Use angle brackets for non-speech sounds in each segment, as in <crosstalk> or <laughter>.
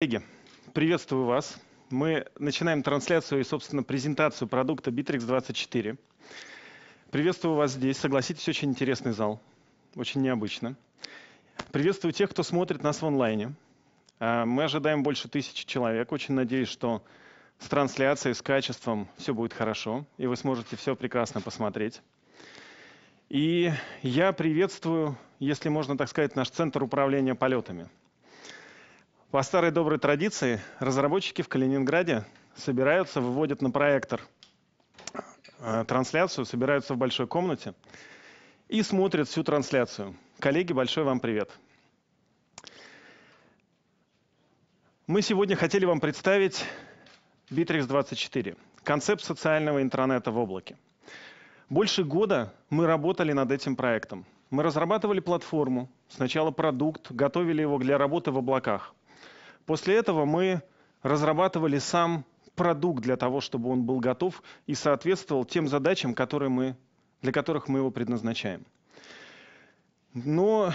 Коллеги, приветствую вас. Мы начинаем трансляцию и, собственно, презентацию продукта Bittrex24. Приветствую вас здесь. Согласитесь, очень интересный зал. Очень необычно. Приветствую тех, кто смотрит нас в онлайне. А, мы ожидаем больше тысячи человек. Очень надеюсь, что с трансляцией, с качеством все будет хорошо, и вы сможете все прекрасно посмотреть. И я приветствую, если можно так сказать, наш центр управления полетами – по старой доброй традиции разработчики в Калининграде собираются, выводят на проектор э, трансляцию, собираются в большой комнате и смотрят всю трансляцию. Коллеги, большой вам привет. Мы сегодня хотели вам представить Bittrex 24, концепт социального интернета в облаке. Больше года мы работали над этим проектом. Мы разрабатывали платформу, сначала продукт, готовили его для работы в облаках. После этого мы разрабатывали сам продукт для того, чтобы он был готов и соответствовал тем задачам, которые мы, для которых мы его предназначаем. Но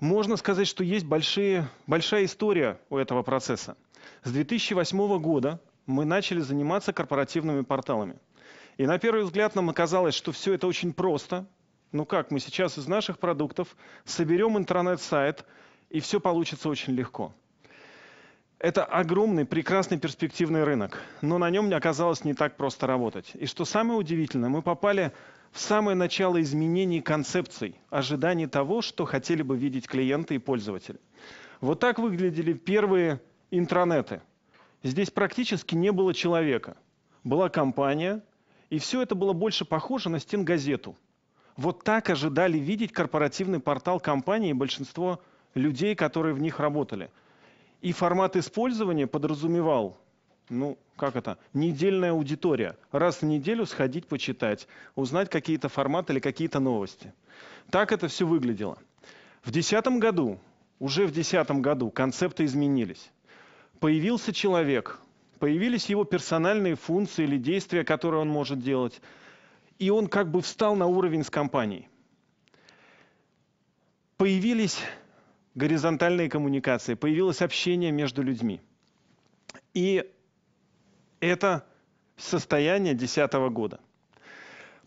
можно сказать, что есть большие, большая история у этого процесса. С 2008 года мы начали заниматься корпоративными порталами. И на первый взгляд нам оказалось, что все это очень просто. Ну как, мы сейчас из наших продуктов соберем интернет-сайт, и все получится очень легко. Это огромный, прекрасный, перспективный рынок, но на нем не оказалось не так просто работать. И что самое удивительное, мы попали в самое начало изменений концепций, ожиданий того, что хотели бы видеть клиенты и пользователи. Вот так выглядели первые интранеты. Здесь практически не было человека. Была компания, и все это было больше похоже на стенгазету. Вот так ожидали видеть корпоративный портал компании и большинство людей, которые в них работали – и формат использования подразумевал, ну, как это, недельная аудитория. Раз в неделю сходить почитать, узнать какие-то форматы или какие-то новости. Так это все выглядело. В 2010 году, уже в 2010 году концепты изменились. Появился человек, появились его персональные функции или действия, которые он может делать. И он как бы встал на уровень с компанией. Появились горизонтальные коммуникации, появилось общение между людьми. И это состояние 2010 года.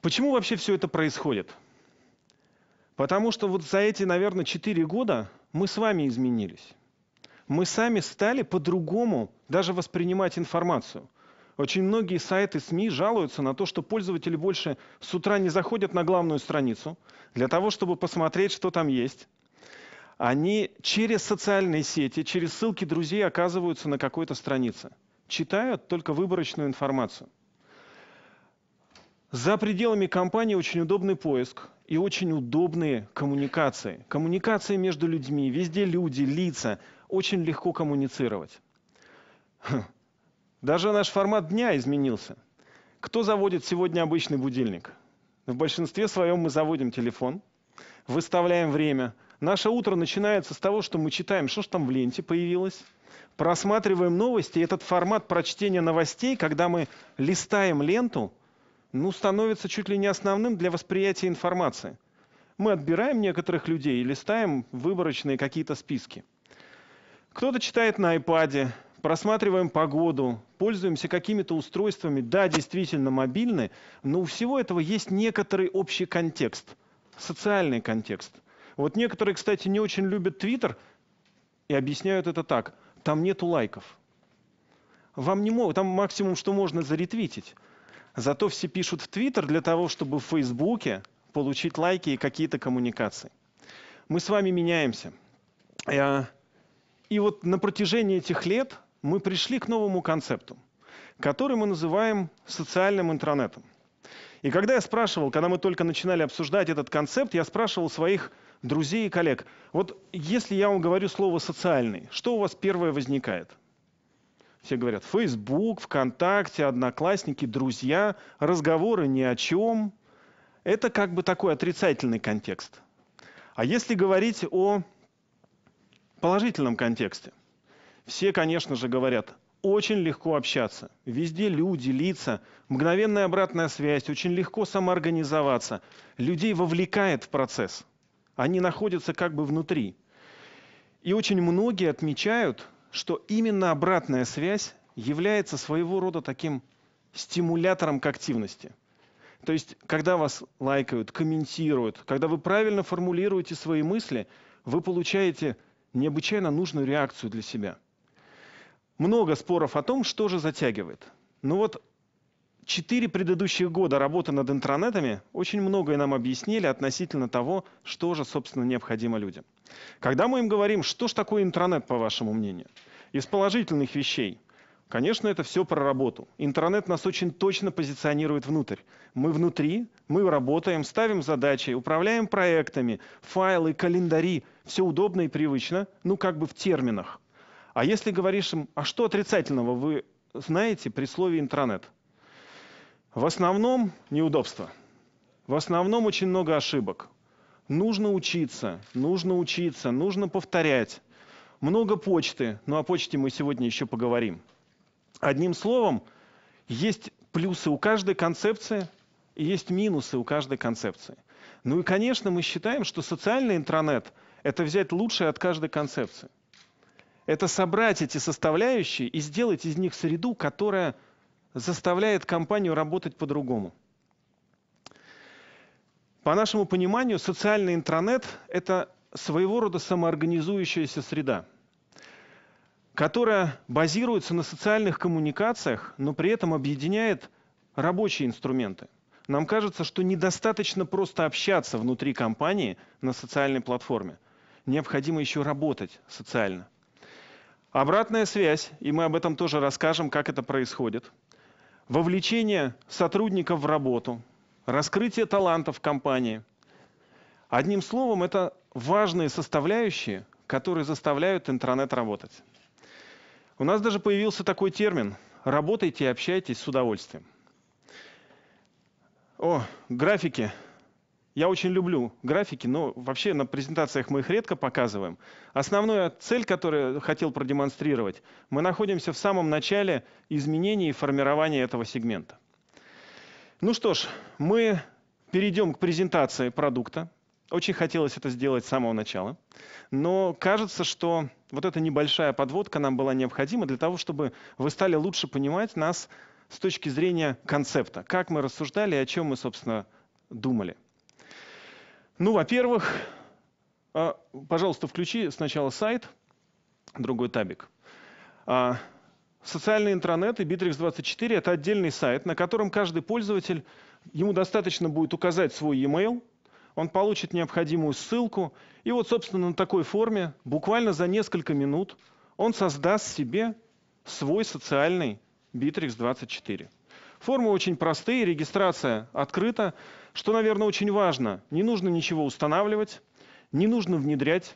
Почему вообще все это происходит? Потому что вот за эти, наверное, 4 года мы с вами изменились. Мы сами стали по-другому даже воспринимать информацию. Очень многие сайты СМИ жалуются на то, что пользователи больше с утра не заходят на главную страницу для того, чтобы посмотреть, что там есть, они через социальные сети, через ссылки друзей оказываются на какой-то странице. Читают только выборочную информацию. За пределами компании очень удобный поиск и очень удобные коммуникации. Коммуникации между людьми, везде люди, лица. Очень легко коммуницировать. Даже наш формат дня изменился. Кто заводит сегодня обычный будильник? В большинстве своем мы заводим телефон, выставляем время – Наше утро начинается с того, что мы читаем, что же там в ленте появилось, просматриваем новости. И этот формат прочтения новостей, когда мы листаем ленту, ну, становится чуть ли не основным для восприятия информации. Мы отбираем некоторых людей и листаем выборочные какие-то списки. Кто-то читает на iPad, просматриваем погоду, пользуемся какими-то устройствами, да, действительно мобильны, но у всего этого есть некоторый общий контекст, социальный контекст – вот некоторые, кстати, не очень любят Твиттер и объясняют это так. Там нету лайков. Вам не могут, там максимум, что можно заретвитить. Зато все пишут в Твиттер для того, чтобы в Фейсбуке получить лайки и какие-то коммуникации. Мы с вами меняемся. Э, и вот на протяжении этих лет мы пришли к новому концепту, который мы называем социальным интернетом. И когда я спрашивал, когда мы только начинали обсуждать этот концепт, я спрашивал своих друзей и коллег. Вот если я вам говорю слово «социальный», что у вас первое возникает? Все говорят Facebook, ВКонтакте, Одноклассники, друзья, разговоры ни о чем. Это как бы такой отрицательный контекст. А если говорить о положительном контексте, все, конечно же, говорят, очень легко общаться. Везде люди, лица, мгновенная обратная связь, очень легко самоорганизоваться. Людей вовлекает в процесс – они находятся как бы внутри. И очень многие отмечают, что именно обратная связь является своего рода таким стимулятором к активности. То есть, когда вас лайкают, комментируют, когда вы правильно формулируете свои мысли, вы получаете необычайно нужную реакцию для себя. Много споров о том, что же затягивает. Ну вот четыре предыдущих года работы над интранетами очень многое нам объяснили относительно того, что же, собственно, необходимо людям. Когда мы им говорим, что же такое интранет, по вашему мнению, из положительных вещей, конечно, это все про работу. Интернет нас очень точно позиционирует внутрь. Мы внутри, мы работаем, ставим задачи, управляем проектами, файлы, календари. Все удобно и привычно, ну как бы в терминах. А если говоришь им, а что отрицательного вы знаете при слове интранет? В основном неудобства. В основном очень много ошибок. Нужно учиться, нужно учиться, нужно повторять. Много почты, но о почте мы сегодня еще поговорим. Одним словом, есть плюсы у каждой концепции и есть минусы у каждой концепции. Ну и, конечно, мы считаем, что социальный интранет – это взять лучшее от каждой концепции. Это собрать эти составляющие и сделать из них среду, которая заставляет компанию работать по-другому. По нашему пониманию, социальный интранет – это своего рода самоорганизующаяся среда, которая базируется на социальных коммуникациях, но при этом объединяет рабочие инструменты. Нам кажется, что недостаточно просто общаться внутри компании на социальной платформе. Необходимо еще работать социально. Обратная связь, и мы об этом тоже расскажем, как это происходит. Вовлечение сотрудников в работу, раскрытие талантов компании. Одним словом, это важные составляющие, которые заставляют интернет работать. У нас даже появился такой термин «работайте и общайтесь с удовольствием». О, графики. Я очень люблю графики, но вообще на презентациях мы их редко показываем. Основная цель, которую хотел продемонстрировать, мы находимся в самом начале изменений и формирования этого сегмента. Ну что ж, мы перейдем к презентации продукта. Очень хотелось это сделать с самого начала. Но кажется, что вот эта небольшая подводка нам была необходима для того, чтобы вы стали лучше понимать нас с точки зрения концепта. Как мы рассуждали и о чем мы, собственно, думали. Ну, во-первых, а, пожалуйста, включи сначала сайт, другой табик. А, Социальные интернеты Bittrex24 – это отдельный сайт, на котором каждый пользователь, ему достаточно будет указать свой e-mail, он получит необходимую ссылку, и вот, собственно, на такой форме, буквально за несколько минут, он создаст себе свой социальный Bittrex24. Формы очень простые, регистрация открыта. Что, наверное, очень важно, не нужно ничего устанавливать, не нужно внедрять,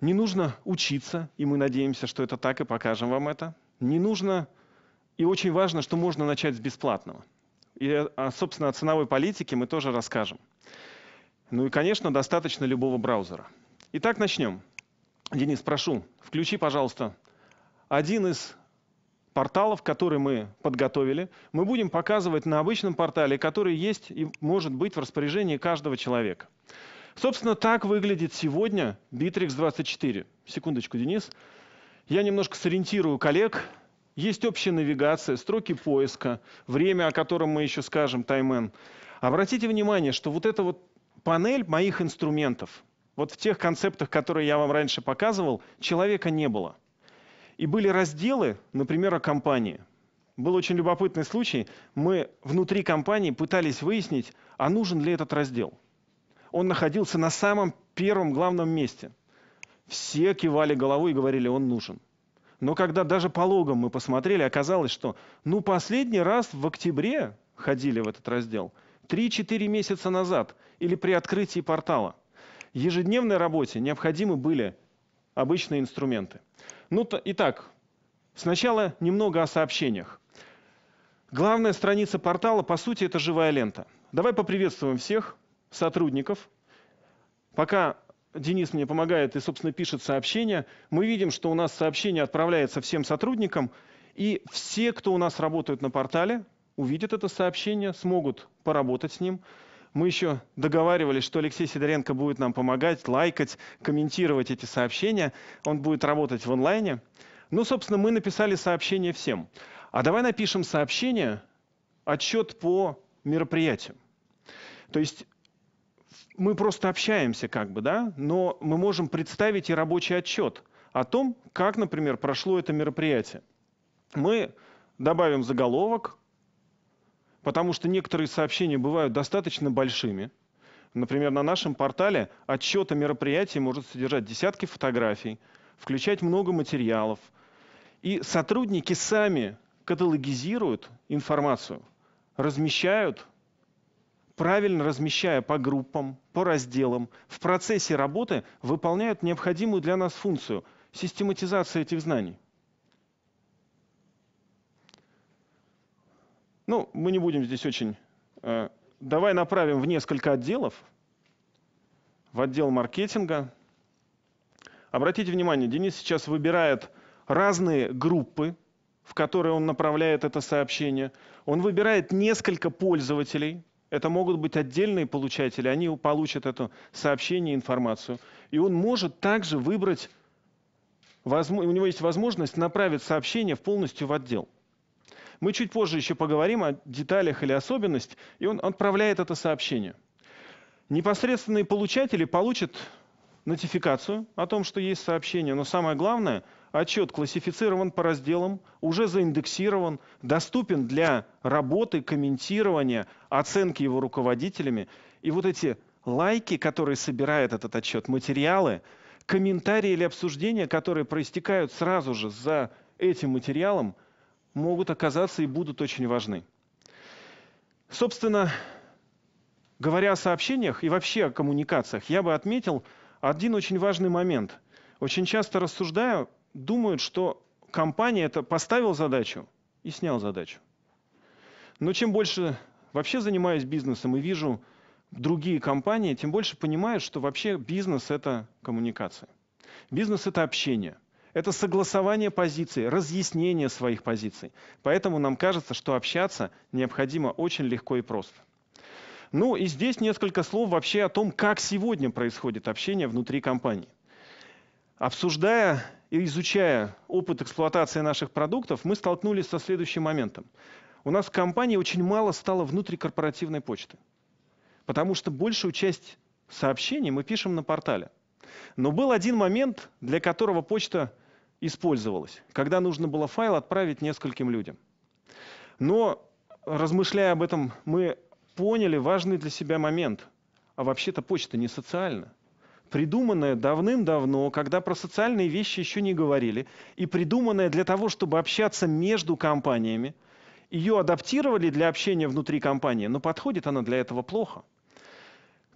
не нужно учиться, и мы надеемся, что это так, и покажем вам это. Не нужно, и очень важно, что можно начать с бесплатного. И, а, собственно, о ценовой политике мы тоже расскажем. Ну и, конечно, достаточно любого браузера. Итак, начнем. Денис, прошу, включи, пожалуйста, один из порталов, которые мы подготовили. Мы будем показывать на обычном портале, который есть и может быть в распоряжении каждого человека. Собственно, так выглядит сегодня Bittrex 24. Секундочку, Денис. Я немножко сориентирую коллег. Есть общая навигация, строки поиска, время, о котором мы еще скажем, таймен. Обратите внимание, что вот эта вот панель моих инструментов, вот в тех концептах, которые я вам раньше показывал, человека не было. И были разделы, например, о компании. Был очень любопытный случай. Мы внутри компании пытались выяснить, а нужен ли этот раздел – он находился на самом первом главном месте. Все кивали головой и говорили, он нужен. Но когда даже по логам мы посмотрели, оказалось, что ну последний раз в октябре ходили в этот раздел. 3-4 месяца назад или при открытии портала. Ежедневной работе необходимы были обычные инструменты. Ну, то, итак, сначала немного о сообщениях. Главная страница портала, по сути, это живая лента. Давай поприветствуем всех сотрудников. Пока Денис мне помогает и, собственно, пишет сообщение, мы видим, что у нас сообщение отправляется всем сотрудникам, и все, кто у нас работают на портале, увидят это сообщение, смогут поработать с ним. Мы еще договаривались, что Алексей Сидоренко будет нам помогать, лайкать, комментировать эти сообщения. Он будет работать в онлайне. Ну, собственно, мы написали сообщение всем. А давай напишем сообщение, отчет по мероприятию. То есть мы просто общаемся как бы, да, но мы можем представить и рабочий отчет о том, как, например, прошло это мероприятие. Мы добавим заголовок, потому что некоторые сообщения бывают достаточно большими. Например, на нашем портале отчет о мероприятии может содержать десятки фотографий, включать много материалов. И сотрудники сами каталогизируют информацию, размещают, правильно размещая по группам, по разделам, в процессе работы выполняют необходимую для нас функцию – систематизация этих знаний. Ну, мы не будем здесь очень... Э, давай направим в несколько отделов. В отдел маркетинга. Обратите внимание, Денис сейчас выбирает разные группы, в которые он направляет это сообщение. Он выбирает несколько пользователей. Это могут быть отдельные получатели. Они получат это сообщение, информацию. И он может также выбрать... У него есть возможность направить сообщение полностью в отдел. Мы чуть позже еще поговорим о деталях или особенностях, и он отправляет это сообщение. Непосредственные получатели получат нотификацию о том, что есть сообщение, но самое главное, отчет классифицирован по разделам, уже заиндексирован, доступен для работы, комментирования, оценки его руководителями. И вот эти лайки, которые собирает этот отчет, материалы, комментарии или обсуждения, которые проистекают сразу же за этим материалом, могут оказаться и будут очень важны. Собственно, говоря о сообщениях и вообще о коммуникациях, я бы отметил один очень важный момент. Очень часто рассуждаю, думают, что компания это поставил задачу и снял задачу. Но чем больше вообще занимаюсь бизнесом и вижу другие компании, тем больше понимаю, что вообще бизнес – это коммуникация. Бизнес – это общение. Это согласование позиций, разъяснение своих позиций. Поэтому нам кажется, что общаться необходимо очень легко и просто. Ну и здесь несколько слов вообще о том, как сегодня происходит общение внутри компании. Обсуждая и изучая опыт эксплуатации наших продуктов, мы столкнулись со следующим моментом. У нас в компании очень мало стало внутрикорпоративной почты. Потому что большую часть сообщений мы пишем на портале. Но был один момент, для которого почта использовалась, когда нужно было файл отправить нескольким людям. Но, размышляя об этом, мы поняли важный для себя момент. А вообще-то почта не социальна. Придуманная давным-давно, когда про социальные вещи еще не говорили, и придуманная для того, чтобы общаться между компаниями, ее адаптировали для общения внутри компании, но подходит она для этого плохо.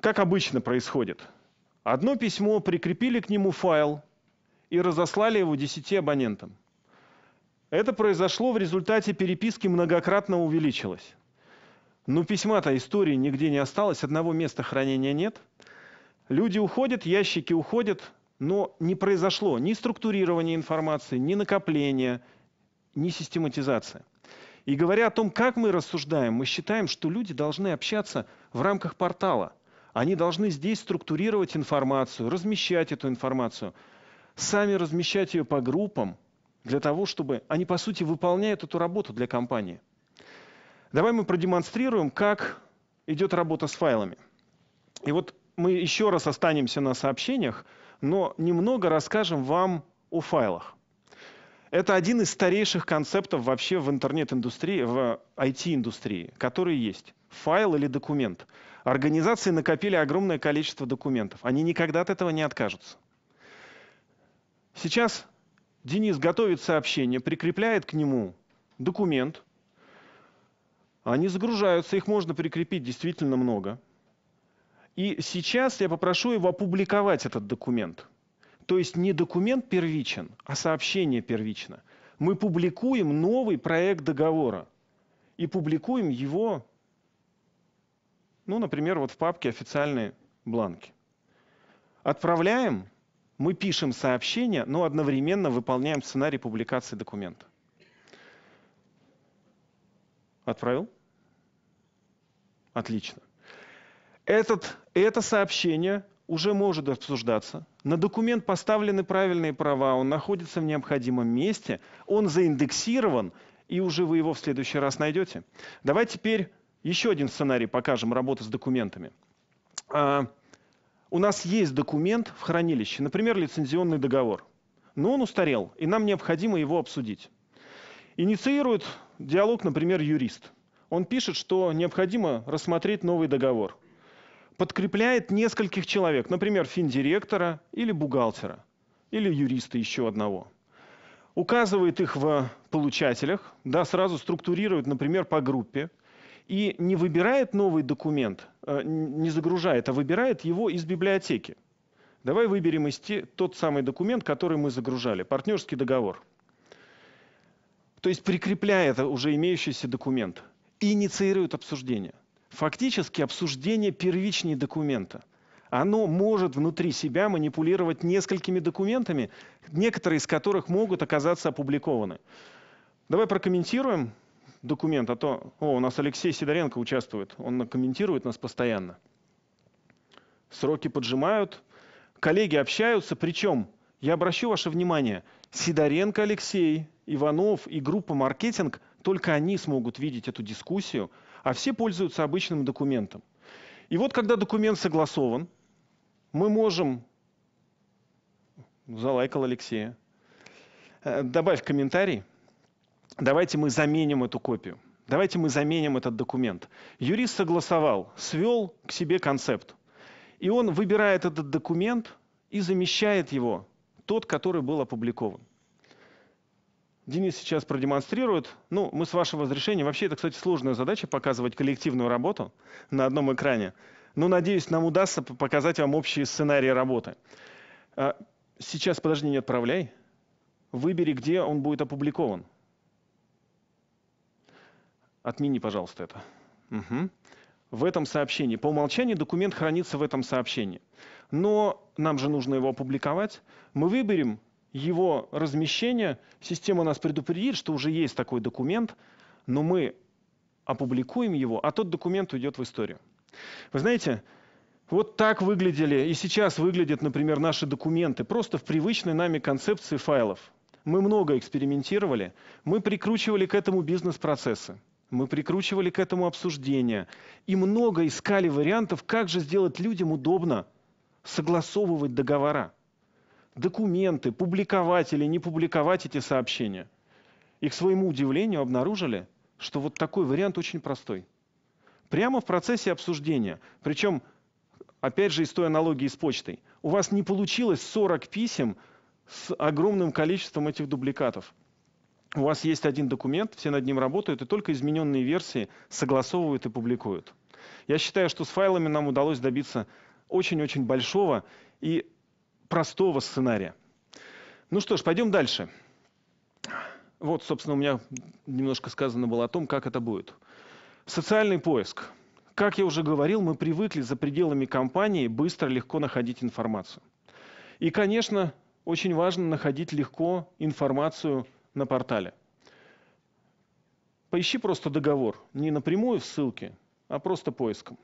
Как обычно происходит. Одно письмо, прикрепили к нему файл, и разослали его 10 абонентам. Это произошло в результате переписки многократно увеличилось. Но письма-то истории нигде не осталось, одного места хранения нет. Люди уходят, ящики уходят, но не произошло ни структурирования информации, ни накопления, ни систематизация. И говоря о том, как мы рассуждаем, мы считаем, что люди должны общаться в рамках портала. Они должны здесь структурировать информацию, размещать эту информацию – сами размещать ее по группам, для того, чтобы они, по сути, выполняют эту работу для компании. Давай мы продемонстрируем, как идет работа с файлами. И вот мы еще раз останемся на сообщениях, но немного расскажем вам о файлах. Это один из старейших концептов вообще в интернет-индустрии, в IT-индустрии, который есть. Файл или документ. Организации накопили огромное количество документов. Они никогда от этого не откажутся. Сейчас Денис готовит сообщение, прикрепляет к нему документ. Они загружаются, их можно прикрепить действительно много. И сейчас я попрошу его опубликовать этот документ. То есть не документ первичен, а сообщение первично. Мы публикуем новый проект договора. И публикуем его, ну, например, вот в папке «Официальные бланки». Отправляем мы пишем сообщение, но одновременно выполняем сценарий публикации документа. Отправил? Отлично. Этот, это сообщение уже может обсуждаться. На документ поставлены правильные права, он находится в необходимом месте, он заиндексирован, и уже вы его в следующий раз найдете. Давай теперь еще один сценарий покажем работы с документами. У нас есть документ в хранилище, например, лицензионный договор, но он устарел, и нам необходимо его обсудить. Инициирует диалог, например, юрист. Он пишет, что необходимо рассмотреть новый договор. Подкрепляет нескольких человек, например, финдиректора или бухгалтера, или юриста еще одного. Указывает их в получателях, да, сразу структурирует, например, по группе, и не выбирает новый документ, э, не загружает, а выбирает его из библиотеки. Давай выберем из те, тот самый документ, который мы загружали, партнерский договор. То есть прикрепляет уже имеющийся документ инициирует обсуждение. Фактически обсуждение первичнее документа. Оно может внутри себя манипулировать несколькими документами, некоторые из которых могут оказаться опубликованы. Давай прокомментируем документ, а то, о, у нас Алексей Сидоренко участвует, он комментирует нас постоянно. Сроки поджимают, коллеги общаются, причем, я обращу ваше внимание, Сидоренко Алексей, Иванов и группа маркетинг, только они смогут видеть эту дискуссию, а все пользуются обычным документом. И вот когда документ согласован, мы можем, залайкал Алексея, э, добавь комментарий, давайте мы заменим эту копию. Давайте мы заменим этот документ. Юрист согласовал, свел к себе концепт. И он выбирает этот документ и замещает его, тот, который был опубликован. Денис сейчас продемонстрирует. Ну, мы с вашего разрешения, вообще это, кстати, сложная задача, показывать коллективную работу на одном экране. Но, надеюсь, нам удастся показать вам общие сценарии работы. А, сейчас, подожди, не отправляй. Выбери, где он будет опубликован. Отмени, пожалуйста, это. Угу. В этом сообщении. По умолчанию документ хранится в этом сообщении. Но нам же нужно его опубликовать. Мы выберем его размещение. Система нас предупредит, что уже есть такой документ, но мы опубликуем его, а тот документ уйдет в историю. Вы знаете, вот так выглядели и сейчас выглядят, например, наши документы, просто в привычной нами концепции файлов. Мы много экспериментировали, мы прикручивали к этому бизнес-процессы. Мы прикручивали к этому обсуждения и много искали вариантов, как же сделать людям удобно согласовывать договора, документы, публиковать или не публиковать эти сообщения. И к своему удивлению обнаружили, что вот такой вариант очень простой. Прямо в процессе обсуждения, причем, опять же, из той аналогии с почтой, у вас не получилось 40 писем с огромным количеством этих дубликатов у вас есть один документ, все над ним работают, и только измененные версии согласовывают и публикуют. Я считаю, что с файлами нам удалось добиться очень-очень большого и простого сценария. Ну что ж, пойдем дальше. Вот, собственно, у меня немножко сказано было о том, как это будет. Социальный поиск. Как я уже говорил, мы привыкли за пределами компании быстро, легко находить информацию. И, конечно, очень важно находить легко информацию на портале. Поищи просто договор, не напрямую в ссылке, а просто поиском.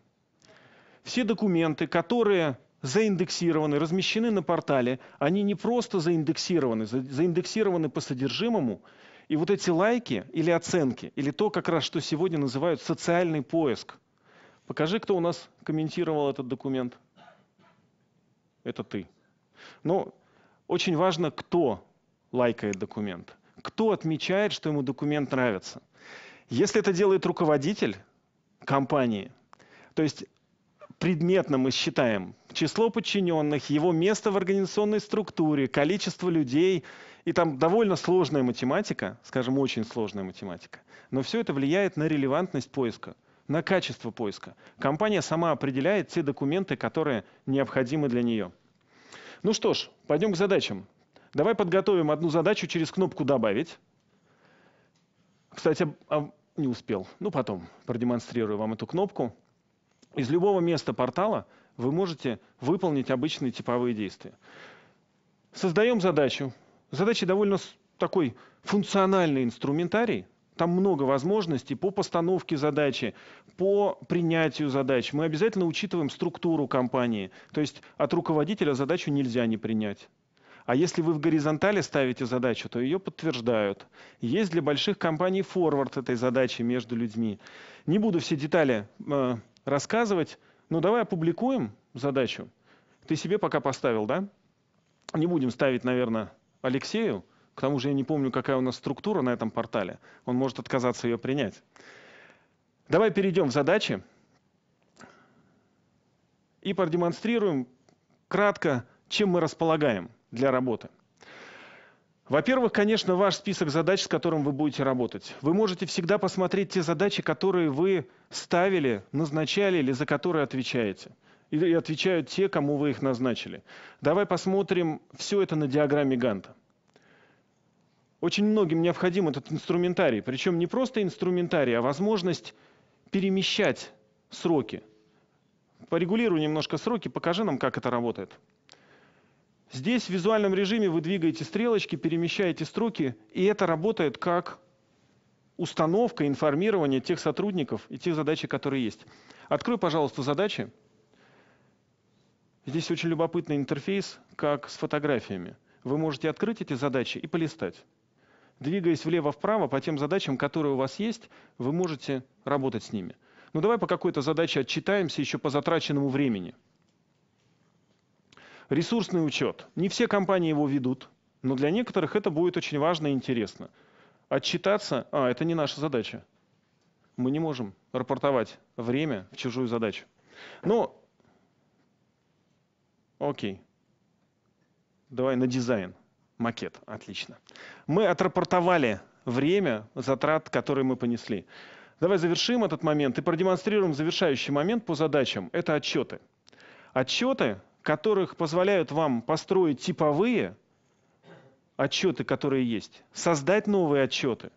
Все документы, которые заиндексированы, размещены на портале, они не просто заиндексированы, заиндексированы по содержимому, и вот эти лайки или оценки, или то, как раз, что сегодня называют социальный поиск. Покажи, кто у нас комментировал этот документ. Это ты. Но очень важно, кто лайкает документ кто отмечает, что ему документ нравится. Если это делает руководитель компании, то есть предметно мы считаем число подчиненных, его место в организационной структуре, количество людей, и там довольно сложная математика, скажем, очень сложная математика. Но все это влияет на релевантность поиска, на качество поиска. Компания сама определяет те документы, которые необходимы для нее. Ну что ж, пойдем к задачам. Давай подготовим одну задачу через кнопку «Добавить». Кстати, а, не успел. Ну, потом продемонстрирую вам эту кнопку. Из любого места портала вы можете выполнить обычные типовые действия. Создаем задачу. Задача довольно такой функциональный инструментарий. Там много возможностей по постановке задачи, по принятию задач. Мы обязательно учитываем структуру компании. То есть от руководителя задачу нельзя не принять. А если вы в горизонтали ставите задачу, то ее подтверждают. Есть для больших компаний форвард этой задачи между людьми. Не буду все детали э, рассказывать, но давай опубликуем задачу. Ты себе пока поставил, да? Не будем ставить, наверное, Алексею. К тому же я не помню, какая у нас структура на этом портале. Он может отказаться ее принять. Давай перейдем в задачи и продемонстрируем кратко, чем мы располагаем для работы. Во-первых, конечно, ваш список задач, с которым вы будете работать. Вы можете всегда посмотреть те задачи, которые вы ставили, назначали или за которые отвечаете. И отвечают те, кому вы их назначили. Давай посмотрим все это на диаграмме Ганта. Очень многим необходим этот инструментарий. Причем не просто инструментарий, а возможность перемещать сроки. Порегулируй немножко сроки, покажи нам, как это работает. Здесь в визуальном режиме вы двигаете стрелочки, перемещаете строки, и это работает как установка, информирование тех сотрудников и тех задач, которые есть. Открой, пожалуйста, задачи. Здесь очень любопытный интерфейс, как с фотографиями. Вы можете открыть эти задачи и полистать. Двигаясь влево-вправо по тем задачам, которые у вас есть, вы можете работать с ними. Ну давай по какой-то задаче отчитаемся еще по затраченному времени. Ресурсный учет. Не все компании его ведут, но для некоторых это будет очень важно и интересно. Отчитаться, а, это не наша задача. Мы не можем рапортовать время в чужую задачу. Но, окей. Давай на дизайн. Макет, отлично. Мы отрапортовали время затрат, которые мы понесли. Давай завершим этот момент и продемонстрируем завершающий момент по задачам. Это отчеты. Отчеты которых позволяют вам построить типовые отчеты, которые есть, создать новые отчеты.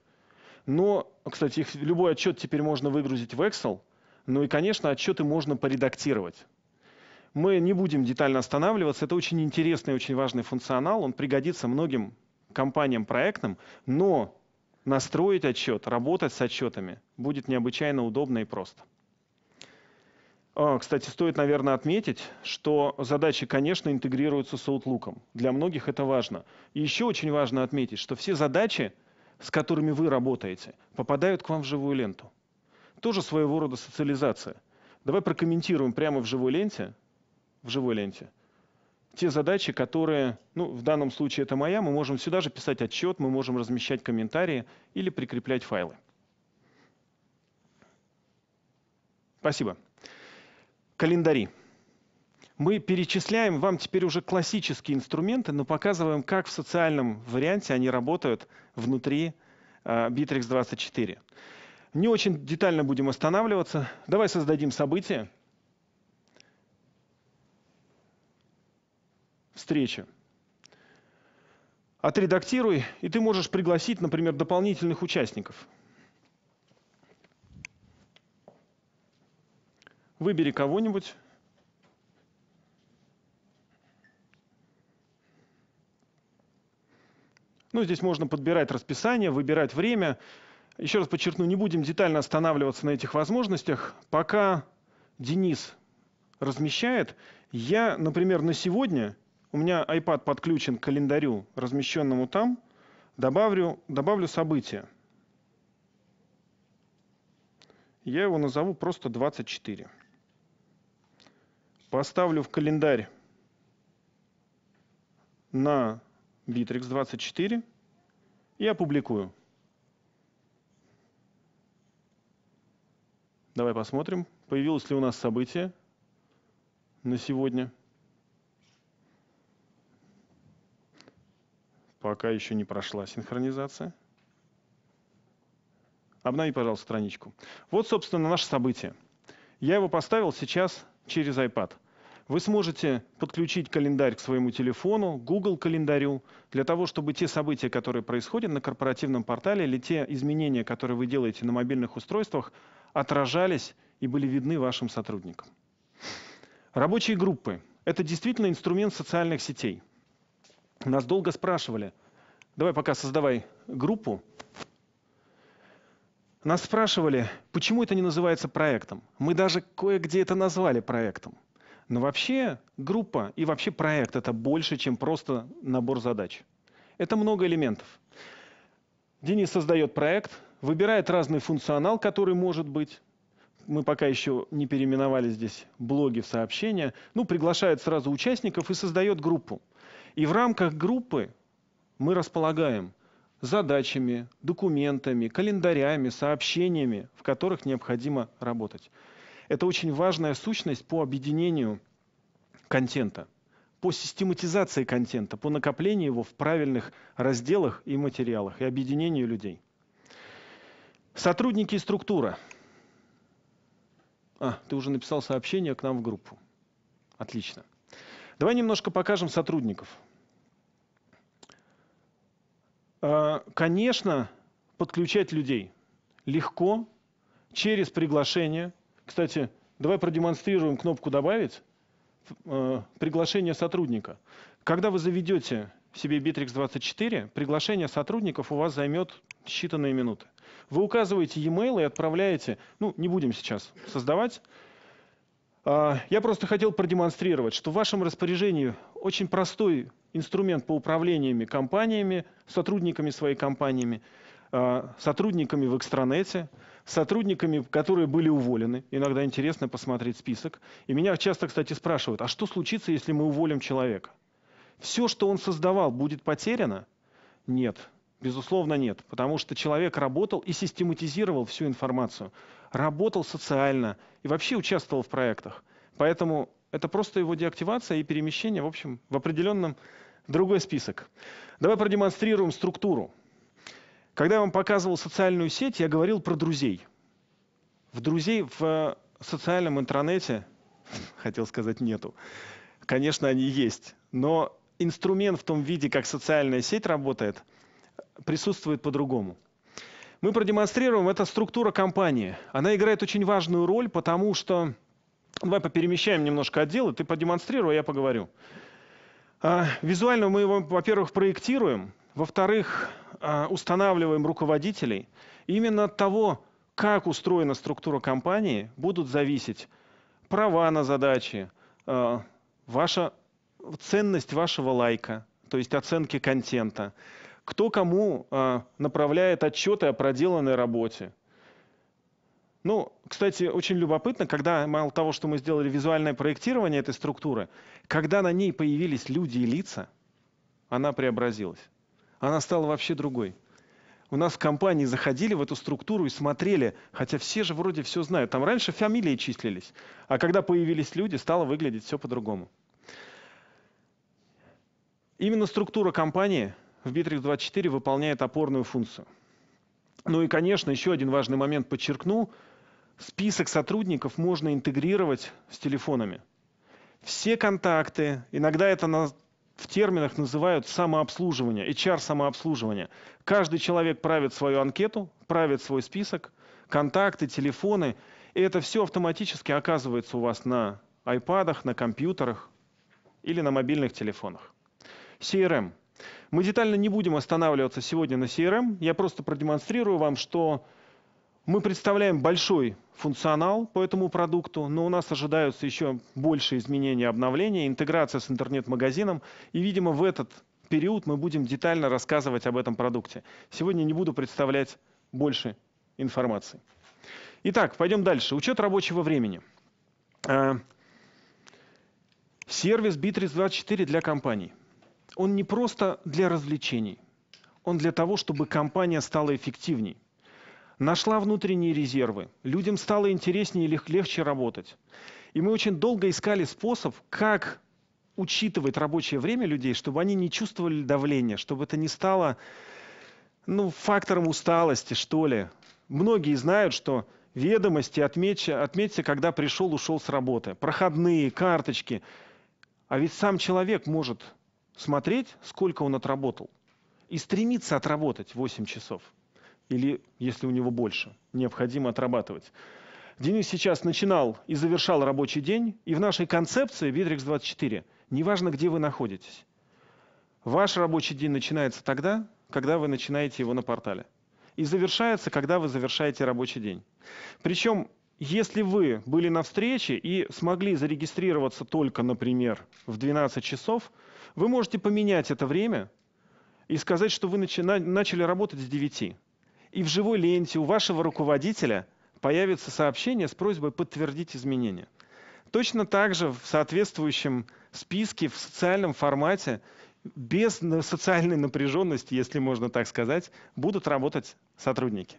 Но, кстати, их, любой отчет теперь можно выгрузить в Excel, ну и, конечно, отчеты можно поредактировать. Мы не будем детально останавливаться, это очень интересный и очень важный функционал, он пригодится многим компаниям проектным, но настроить отчет, работать с отчетами будет необычайно удобно и просто. А, кстати, стоит, наверное, отметить, что задачи, конечно, интегрируются с Outlook. Для многих это важно. И еще очень важно отметить, что все задачи, с которыми вы работаете, попадают к вам в живую ленту. Тоже своего рода социализация. Давай прокомментируем прямо в живой ленте, в живой ленте, те задачи, которые, ну, в данном случае это моя, мы можем сюда же писать отчет, мы можем размещать комментарии или прикреплять файлы. Спасибо календари. Мы перечисляем вам теперь уже классические инструменты, но показываем, как в социальном варианте они работают внутри uh, Bittrex 24. Не очень детально будем останавливаться. Давай создадим событие. Встреча. Отредактируй, и ты можешь пригласить, например, дополнительных участников. Выбери кого-нибудь. Ну, здесь можно подбирать расписание, выбирать время. Еще раз подчеркну, не будем детально останавливаться на этих возможностях. Пока Денис размещает, я, например, на сегодня, у меня iPad подключен к календарю, размещенному там, добавлю, добавлю событие. Я его назову просто 24 поставлю в календарь на Bittrex 24 и опубликую. Давай посмотрим, появилось ли у нас событие на сегодня. Пока еще не прошла синхронизация. Обнови, пожалуйста, страничку. Вот, собственно, наше событие. Я его поставил сейчас через iPad. Вы сможете подключить календарь к своему телефону, Google календарю, для того, чтобы те события, которые происходят на корпоративном портале, или те изменения, которые вы делаете на мобильных устройствах, отражались и были видны вашим сотрудникам. Рабочие группы – это действительно инструмент социальных сетей. Нас долго спрашивали, давай пока создавай группу. Нас спрашивали, почему это не называется проектом. Мы даже кое-где это назвали проектом. Но вообще группа и вообще проект – это больше, чем просто набор задач. Это много элементов. Денис создает проект, выбирает разный функционал, который может быть. Мы пока еще не переименовали здесь блоги в сообщения. Ну, приглашает сразу участников и создает группу. И в рамках группы мы располагаем задачами, документами, календарями, сообщениями, в которых необходимо работать. Это очень важная сущность по объединению контента, по систематизации контента, по накоплению его в правильных разделах и материалах и объединению людей. Сотрудники и структура. А, ты уже написал сообщение к нам в группу. Отлично. Давай немножко покажем сотрудников. А, конечно, подключать людей легко через приглашение. Кстати, давай продемонстрируем кнопку «Добавить». Э, приглашение сотрудника. Когда вы заведете себе Bittrex 24, приглашение сотрудников у вас займет считанные минуты. Вы указываете e-mail и отправляете, ну, не будем сейчас создавать. А, я просто хотел продемонстрировать, что в вашем распоряжении очень простой инструмент по управлениями компаниями, сотрудниками своей компаниями, а, сотрудниками в экстранете, сотрудниками, которые были уволены. Иногда интересно посмотреть список. И меня часто, кстати, спрашивают, а что случится, если мы уволим человека? Все, что он создавал, будет потеряно? Нет. Безусловно, нет. Потому что человек работал и систематизировал всю информацию. Работал социально и вообще участвовал в проектах. Поэтому это просто его деактивация и перемещение, в общем, в определенном другой список. Давай продемонстрируем структуру. Когда я вам показывал социальную сеть, я говорил про друзей. В друзей в э, социальном интернете, <laughs> хотел сказать, нету. Конечно, они есть. Но инструмент в том виде, как социальная сеть работает, присутствует по-другому. Мы продемонстрируем, это структура компании. Она играет очень важную роль, потому что... Давай поперемещаем немножко отделы, ты продемонстрируй, а я поговорю. А, визуально мы его, во-первых, проектируем, во-вторых, а, устанавливаем руководителей. именно от того, как устроена структура компании, будут зависеть права на задачи, а, ваша ценность вашего лайка, то есть оценки контента, кто кому а, направляет отчеты о проделанной работе. Ну, кстати, очень любопытно, когда мало того, что мы сделали визуальное проектирование этой структуры, когда на ней появились люди и лица, она преобразилась она стала вообще другой. У нас в компании заходили в эту структуру и смотрели, хотя все же вроде все знают. Там раньше фамилии числились, а когда появились люди, стало выглядеть все по-другому. Именно структура компании в Bittrex24 выполняет опорную функцию. Ну и, конечно, еще один важный момент подчеркну. Список сотрудников можно интегрировать с телефонами. Все контакты, иногда это на в терминах называют самообслуживание, HR-самообслуживание. Каждый человек правит свою анкету, правит свой список, контакты, телефоны, и это все автоматически оказывается у вас на iPad, на компьютерах или на мобильных телефонах. CRM. Мы детально не будем останавливаться сегодня на CRM, я просто продемонстрирую вам, что мы представляем большой функционал по этому продукту, но у нас ожидаются еще больше изменений, обновления, интеграция с интернет-магазином. И, видимо, в этот период мы будем детально рассказывать об этом продукте. Сегодня не буду представлять больше информации. Итак, пойдем дальше. Учет рабочего времени. А, сервис Bittrex24 для компаний. Он не просто для развлечений. Он для того, чтобы компания стала эффективней нашла внутренние резервы, людям стало интереснее и легче работать. И мы очень долго искали способ, как учитывать рабочее время людей, чтобы они не чувствовали давления, чтобы это не стало ну, фактором усталости, что ли. Многие знают, что ведомости отметьте, отметьте, когда пришел, ушел с работы. Проходные, карточки. А ведь сам человек может смотреть, сколько он отработал, и стремиться отработать 8 часов или, если у него больше, необходимо отрабатывать. Денис сейчас начинал и завершал рабочий день, и в нашей концепции Bittrex 24 неважно, где вы находитесь. Ваш рабочий день начинается тогда, когда вы начинаете его на портале. и завершается, когда вы завершаете рабочий день. Причем, если вы были на встрече и смогли зарегистрироваться только, например, в 12 часов, вы можете поменять это время и сказать, что вы начали работать с 9. И в живой ленте у вашего руководителя появится сообщение с просьбой подтвердить изменения. Точно так же в соответствующем списке, в социальном формате, без социальной напряженности, если можно так сказать, будут работать сотрудники.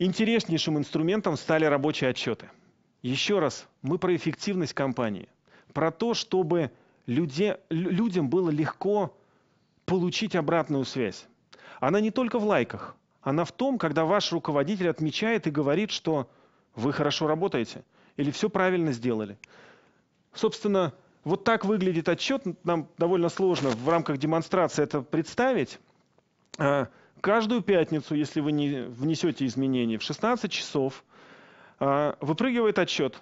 Интереснейшим инструментом стали рабочие отчеты. Еще раз, мы про эффективность компании, про то, чтобы люди, людям было легко получить обратную связь. Она не только в лайках, она в том, когда ваш руководитель отмечает и говорит, что вы хорошо работаете или все правильно сделали. Собственно, вот так выглядит отчет. Нам довольно сложно в рамках демонстрации это представить. А, каждую пятницу, если вы не внесете изменения, в 16 часов а, выпрыгивает отчет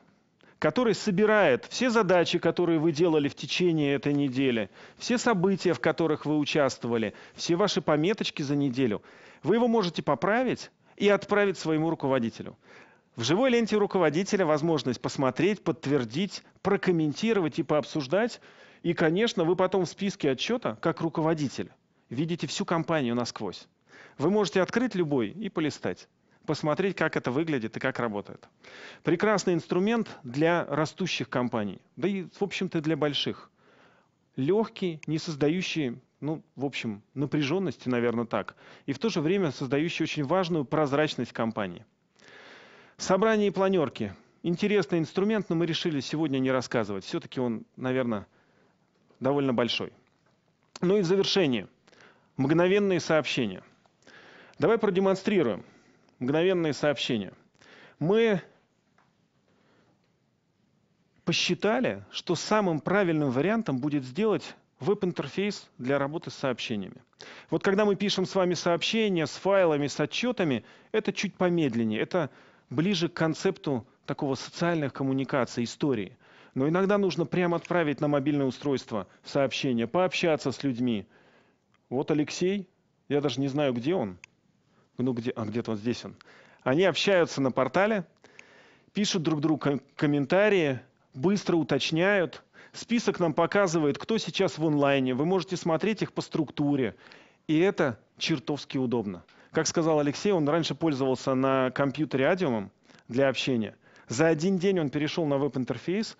который собирает все задачи, которые вы делали в течение этой недели, все события, в которых вы участвовали, все ваши пометочки за неделю. Вы его можете поправить и отправить своему руководителю. В живой ленте руководителя возможность посмотреть, подтвердить, прокомментировать и пообсуждать. И, конечно, вы потом в списке отчета, как руководитель, видите всю компанию насквозь. Вы можете открыть любой и полистать посмотреть, как это выглядит и как работает. Прекрасный инструмент для растущих компаний, да и, в общем-то, для больших. Легкий, не создающий, ну, в общем, напряженности, наверное, так, и в то же время создающий очень важную прозрачность компании. Собрание и планерки. Интересный инструмент, но мы решили сегодня не рассказывать. Все-таки он, наверное, довольно большой. Ну и в завершение. Мгновенные сообщения. Давай продемонстрируем мгновенные сообщения. Мы посчитали, что самым правильным вариантом будет сделать веб-интерфейс для работы с сообщениями. Вот когда мы пишем с вами сообщения с файлами, с отчетами, это чуть помедленнее, это ближе к концепту такого социальных коммуникаций, истории. Но иногда нужно прямо отправить на мобильное устройство сообщение, пообщаться с людьми. Вот Алексей, я даже не знаю, где он, ну где, а где-то вот здесь он. Они общаются на портале, пишут друг другу комментарии, быстро уточняют. Список нам показывает, кто сейчас в онлайне. Вы можете смотреть их по структуре. И это чертовски удобно. Как сказал Алексей, он раньше пользовался на компьютере Адиумом для общения. За один день он перешел на веб-интерфейс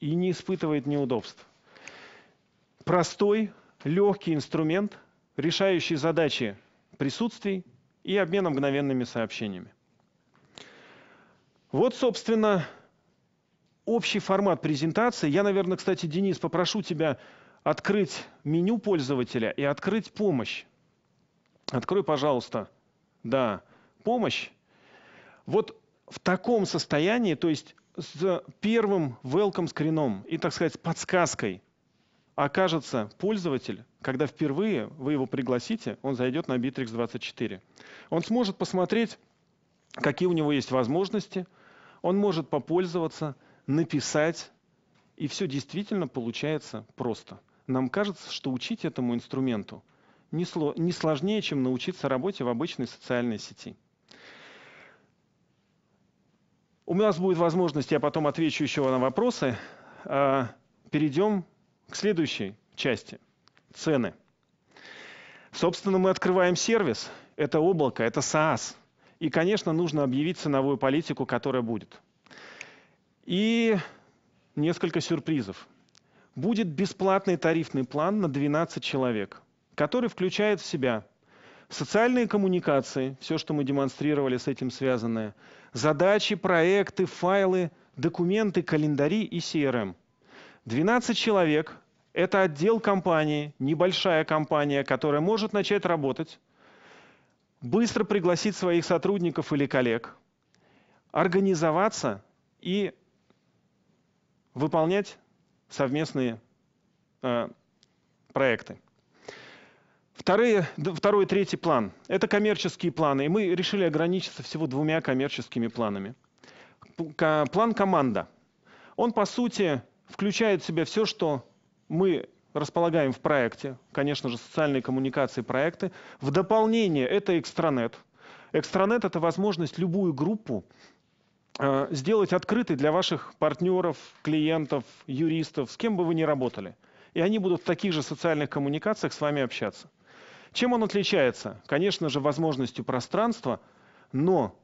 и не испытывает неудобств. Простой, легкий инструмент, решающий задачи присутствий, и обмена мгновенными сообщениями. Вот, собственно, общий формат презентации. Я, наверное, кстати, Денис, попрошу тебя открыть меню пользователя и открыть помощь. Открой, пожалуйста. Да, помощь. Вот в таком состоянии, то есть с первым welcome скрином и, так сказать, подсказкой окажется пользователь, когда впервые вы его пригласите, он зайдет на Bittrex 24. Он сможет посмотреть, какие у него есть возможности, он может попользоваться, написать, и все действительно получается просто. Нам кажется, что учить этому инструменту не, не сложнее, чем научиться работе в обычной социальной сети. У нас будет возможность, я потом отвечу еще на вопросы. А, перейдем к следующей части – цены. Собственно, мы открываем сервис, это облако, это SaaS. И, конечно, нужно объявить ценовую политику, которая будет. И несколько сюрпризов. Будет бесплатный тарифный план на 12 человек, который включает в себя социальные коммуникации, все, что мы демонстрировали с этим связанное, задачи, проекты, файлы, документы, календари и CRM. 12 человек – это отдел компании, небольшая компания, которая может начать работать, быстро пригласить своих сотрудников или коллег, организоваться и выполнять совместные э, проекты. Вторые, второй третий план – это коммерческие планы. И мы решили ограничиться всего двумя коммерческими планами. План команда. Он, по сути, включает в себя все, что мы располагаем в проекте, конечно же, социальные коммуникации проекты. В дополнение это экстранет. Экстранет – это возможность любую группу э, сделать открытой для ваших партнеров, клиентов, юристов, с кем бы вы ни работали. И они будут в таких же социальных коммуникациях с вами общаться. Чем он отличается? Конечно же, возможностью пространства, но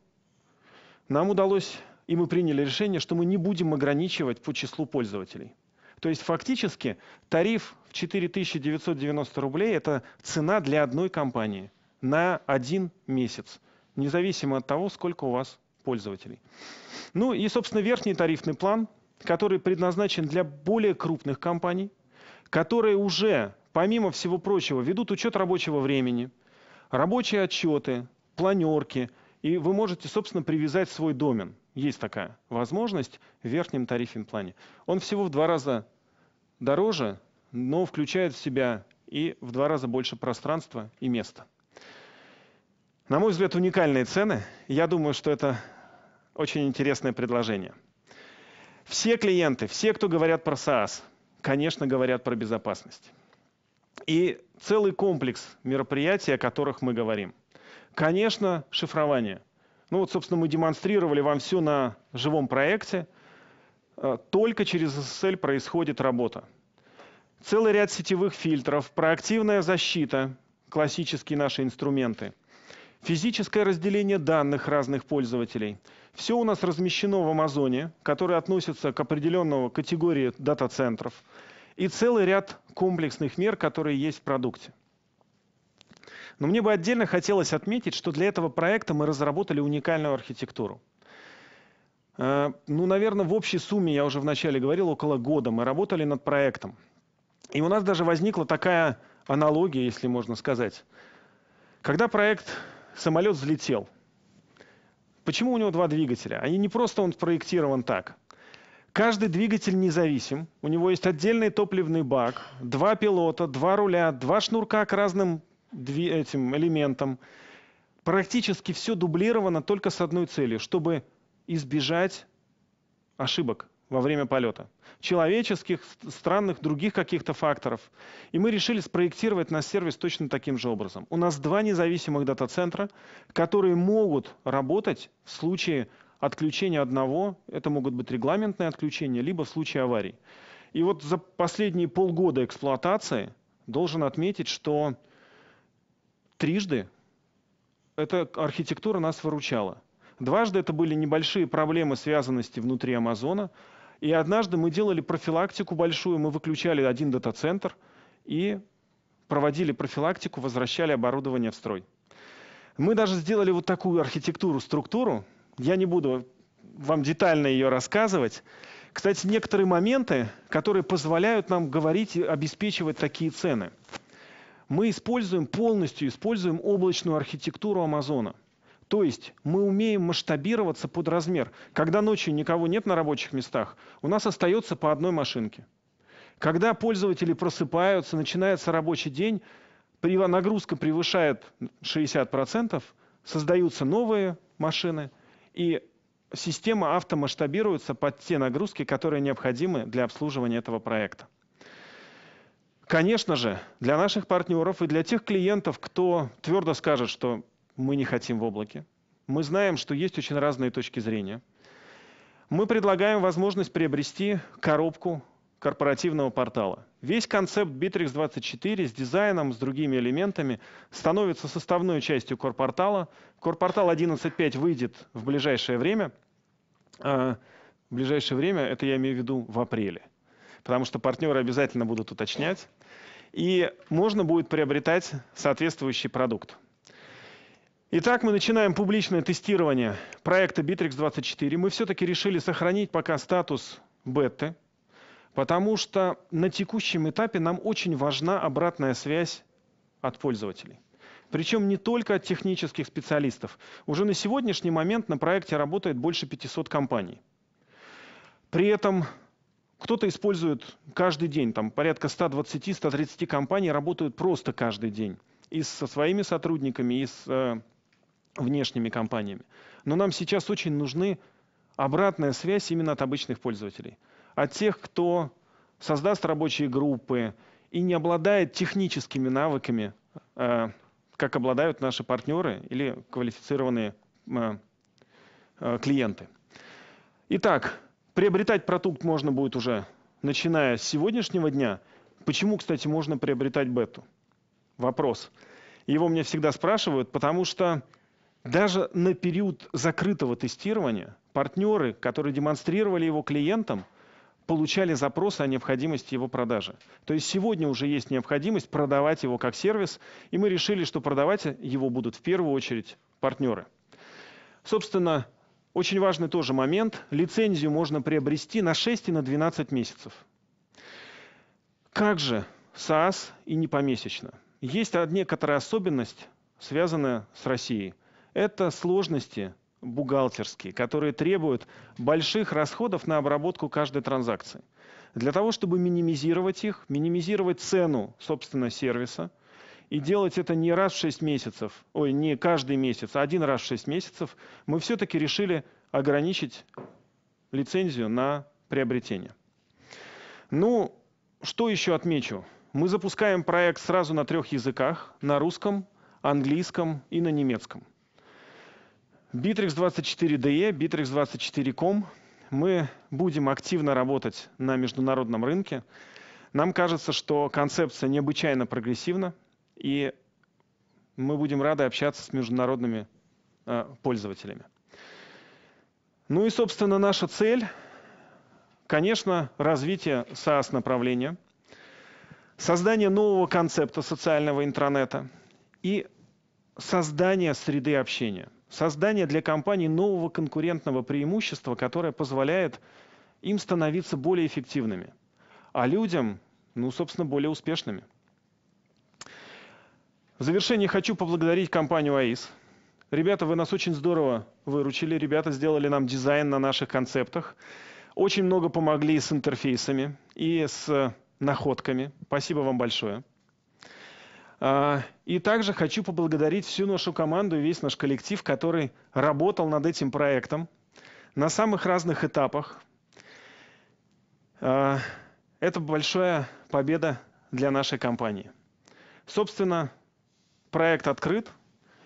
нам удалось, и мы приняли решение, что мы не будем ограничивать по числу пользователей. То есть фактически тариф в 4990 рублей – это цена для одной компании на один месяц, независимо от того, сколько у вас пользователей. Ну и, собственно, верхний тарифный план, который предназначен для более крупных компаний, которые уже, помимо всего прочего, ведут учет рабочего времени, рабочие отчеты, планерки, и вы можете, собственно, привязать свой домен – есть такая возможность в верхнем тарифном плане. Он всего в два раза дороже, но включает в себя и в два раза больше пространства и места. На мой взгляд, уникальные цены. Я думаю, что это очень интересное предложение. Все клиенты, все, кто говорят про SaaS, конечно, говорят про безопасность. И целый комплекс мероприятий, о которых мы говорим. Конечно, шифрование. Ну вот, собственно, мы демонстрировали вам все на живом проекте. Э, только через SSL происходит работа. Целый ряд сетевых фильтров, проактивная защита, классические наши инструменты, физическое разделение данных разных пользователей. Все у нас размещено в Амазоне, который относится к определенной категории дата-центров. И целый ряд комплексных мер, которые есть в продукте. Но мне бы отдельно хотелось отметить, что для этого проекта мы разработали уникальную архитектуру. Э, ну, наверное, в общей сумме, я уже вначале говорил, около года мы работали над проектом. И у нас даже возникла такая аналогия, если можно сказать. Когда проект самолет взлетел, почему у него два двигателя? Они не просто он спроектирован так. Каждый двигатель независим, у него есть отдельный топливный бак, два пилота, два руля, два шнурка к разным этим элементам. Практически все дублировано только с одной целью, чтобы избежать ошибок во время полета. Человеческих, странных, других каких-то факторов. И мы решили спроектировать наш сервис точно таким же образом. У нас два независимых дата-центра, которые могут работать в случае отключения одного, это могут быть регламентные отключения, либо в случае аварий. И вот за последние полгода эксплуатации должен отметить, что трижды эта архитектура нас выручала. Дважды это были небольшие проблемы связанности внутри Амазона. И однажды мы делали профилактику большую, мы выключали один дата-центр и проводили профилактику, возвращали оборудование в строй. Мы даже сделали вот такую архитектуру, структуру. Я не буду вам детально ее рассказывать. Кстати, некоторые моменты, которые позволяют нам говорить и обеспечивать такие цены – мы используем полностью, используем облачную архитектуру Амазона. То есть мы умеем масштабироваться под размер. Когда ночью никого нет на рабочих местах, у нас остается по одной машинке. Когда пользователи просыпаются, начинается рабочий день, нагрузка превышает 60%, создаются новые машины, и система автомасштабируется под те нагрузки, которые необходимы для обслуживания этого проекта. Конечно же, для наших партнеров и для тех клиентов, кто твердо скажет, что мы не хотим в облаке, мы знаем, что есть очень разные точки зрения. Мы предлагаем возможность приобрести коробку корпоративного портала. Весь концепт Bittrex 24 с дизайном, с другими элементами становится составной частью корпортала. Корпортал 11.5 выйдет в ближайшее время. А в ближайшее время, это я имею в виду в апреле потому что партнеры обязательно будут уточнять. И можно будет приобретать соответствующий продукт. Итак, мы начинаем публичное тестирование проекта Bittrex24. Мы все-таки решили сохранить пока статус беты, потому что на текущем этапе нам очень важна обратная связь от пользователей. Причем не только от технических специалистов. Уже на сегодняшний момент на проекте работает больше 500 компаний. При этом кто-то использует каждый день, там порядка 120-130 компаний работают просто каждый день. И со своими сотрудниками, и с э, внешними компаниями. Но нам сейчас очень нужны обратная связь именно от обычных пользователей. От тех, кто создаст рабочие группы и не обладает техническими навыками, э, как обладают наши партнеры или квалифицированные э, э, клиенты. Итак, приобретать продукт можно будет уже начиная с сегодняшнего дня. Почему, кстати, можно приобретать бету? Вопрос. Его мне всегда спрашивают, потому что даже на период закрытого тестирования партнеры, которые демонстрировали его клиентам, получали запросы о необходимости его продажи. То есть сегодня уже есть необходимость продавать его как сервис, и мы решили, что продавать его будут в первую очередь партнеры. Собственно, очень важный тоже момент. Лицензию можно приобрести на 6 и на 12 месяцев. Как же SaaS и не помесячно? Есть некоторая особенность, связанная с Россией. Это сложности бухгалтерские, которые требуют больших расходов на обработку каждой транзакции. Для того, чтобы минимизировать их, минимизировать цену, собственно, сервиса, и делать это не раз в 6 месяцев, ой, не каждый месяц, а один раз в 6 месяцев, мы все-таки решили ограничить лицензию на приобретение. Ну, что еще отмечу? Мы запускаем проект сразу на трех языках, на русском, английском и на немецком – Bittrex 24DE, Bittrex 24com. Мы будем активно работать на международном рынке. Нам кажется, что концепция необычайно прогрессивна, и мы будем рады общаться с международными э, пользователями. Ну и, собственно, наша цель, конечно, развитие SaaS-направления, создание нового концепта социального интернета и создание среды общения – создание для компаний нового конкурентного преимущества, которое позволяет им становиться более эффективными, а людям, ну, собственно, более успешными. В завершение хочу поблагодарить компанию АИС. Ребята, вы нас очень здорово выручили. Ребята сделали нам дизайн на наших концептах. Очень много помогли с интерфейсами и с находками. Спасибо вам большое. А, и также хочу поблагодарить всю нашу команду и весь наш коллектив, который работал над этим проектом на самых разных этапах. А, это большая победа для нашей компании. Собственно, проект открыт.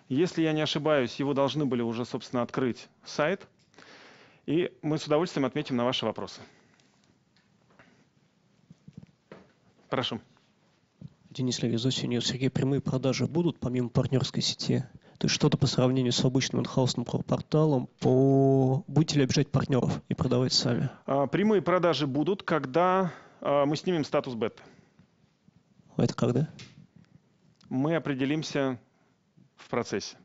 Если я не ошибаюсь, его должны были уже, собственно, открыть сайт. И мы с удовольствием отметим на ваши вопросы. Прошу. Денис Левизо, Сеньор Сергей, прямые продажи будут помимо партнерской сети? То есть что-то по сравнению с обычным инхаусным порталом, по... будете ли обижать партнеров и продавать сами? А, прямые продажи будут, когда а, мы снимем статус бета. Это когда? Мы определимся в процессе.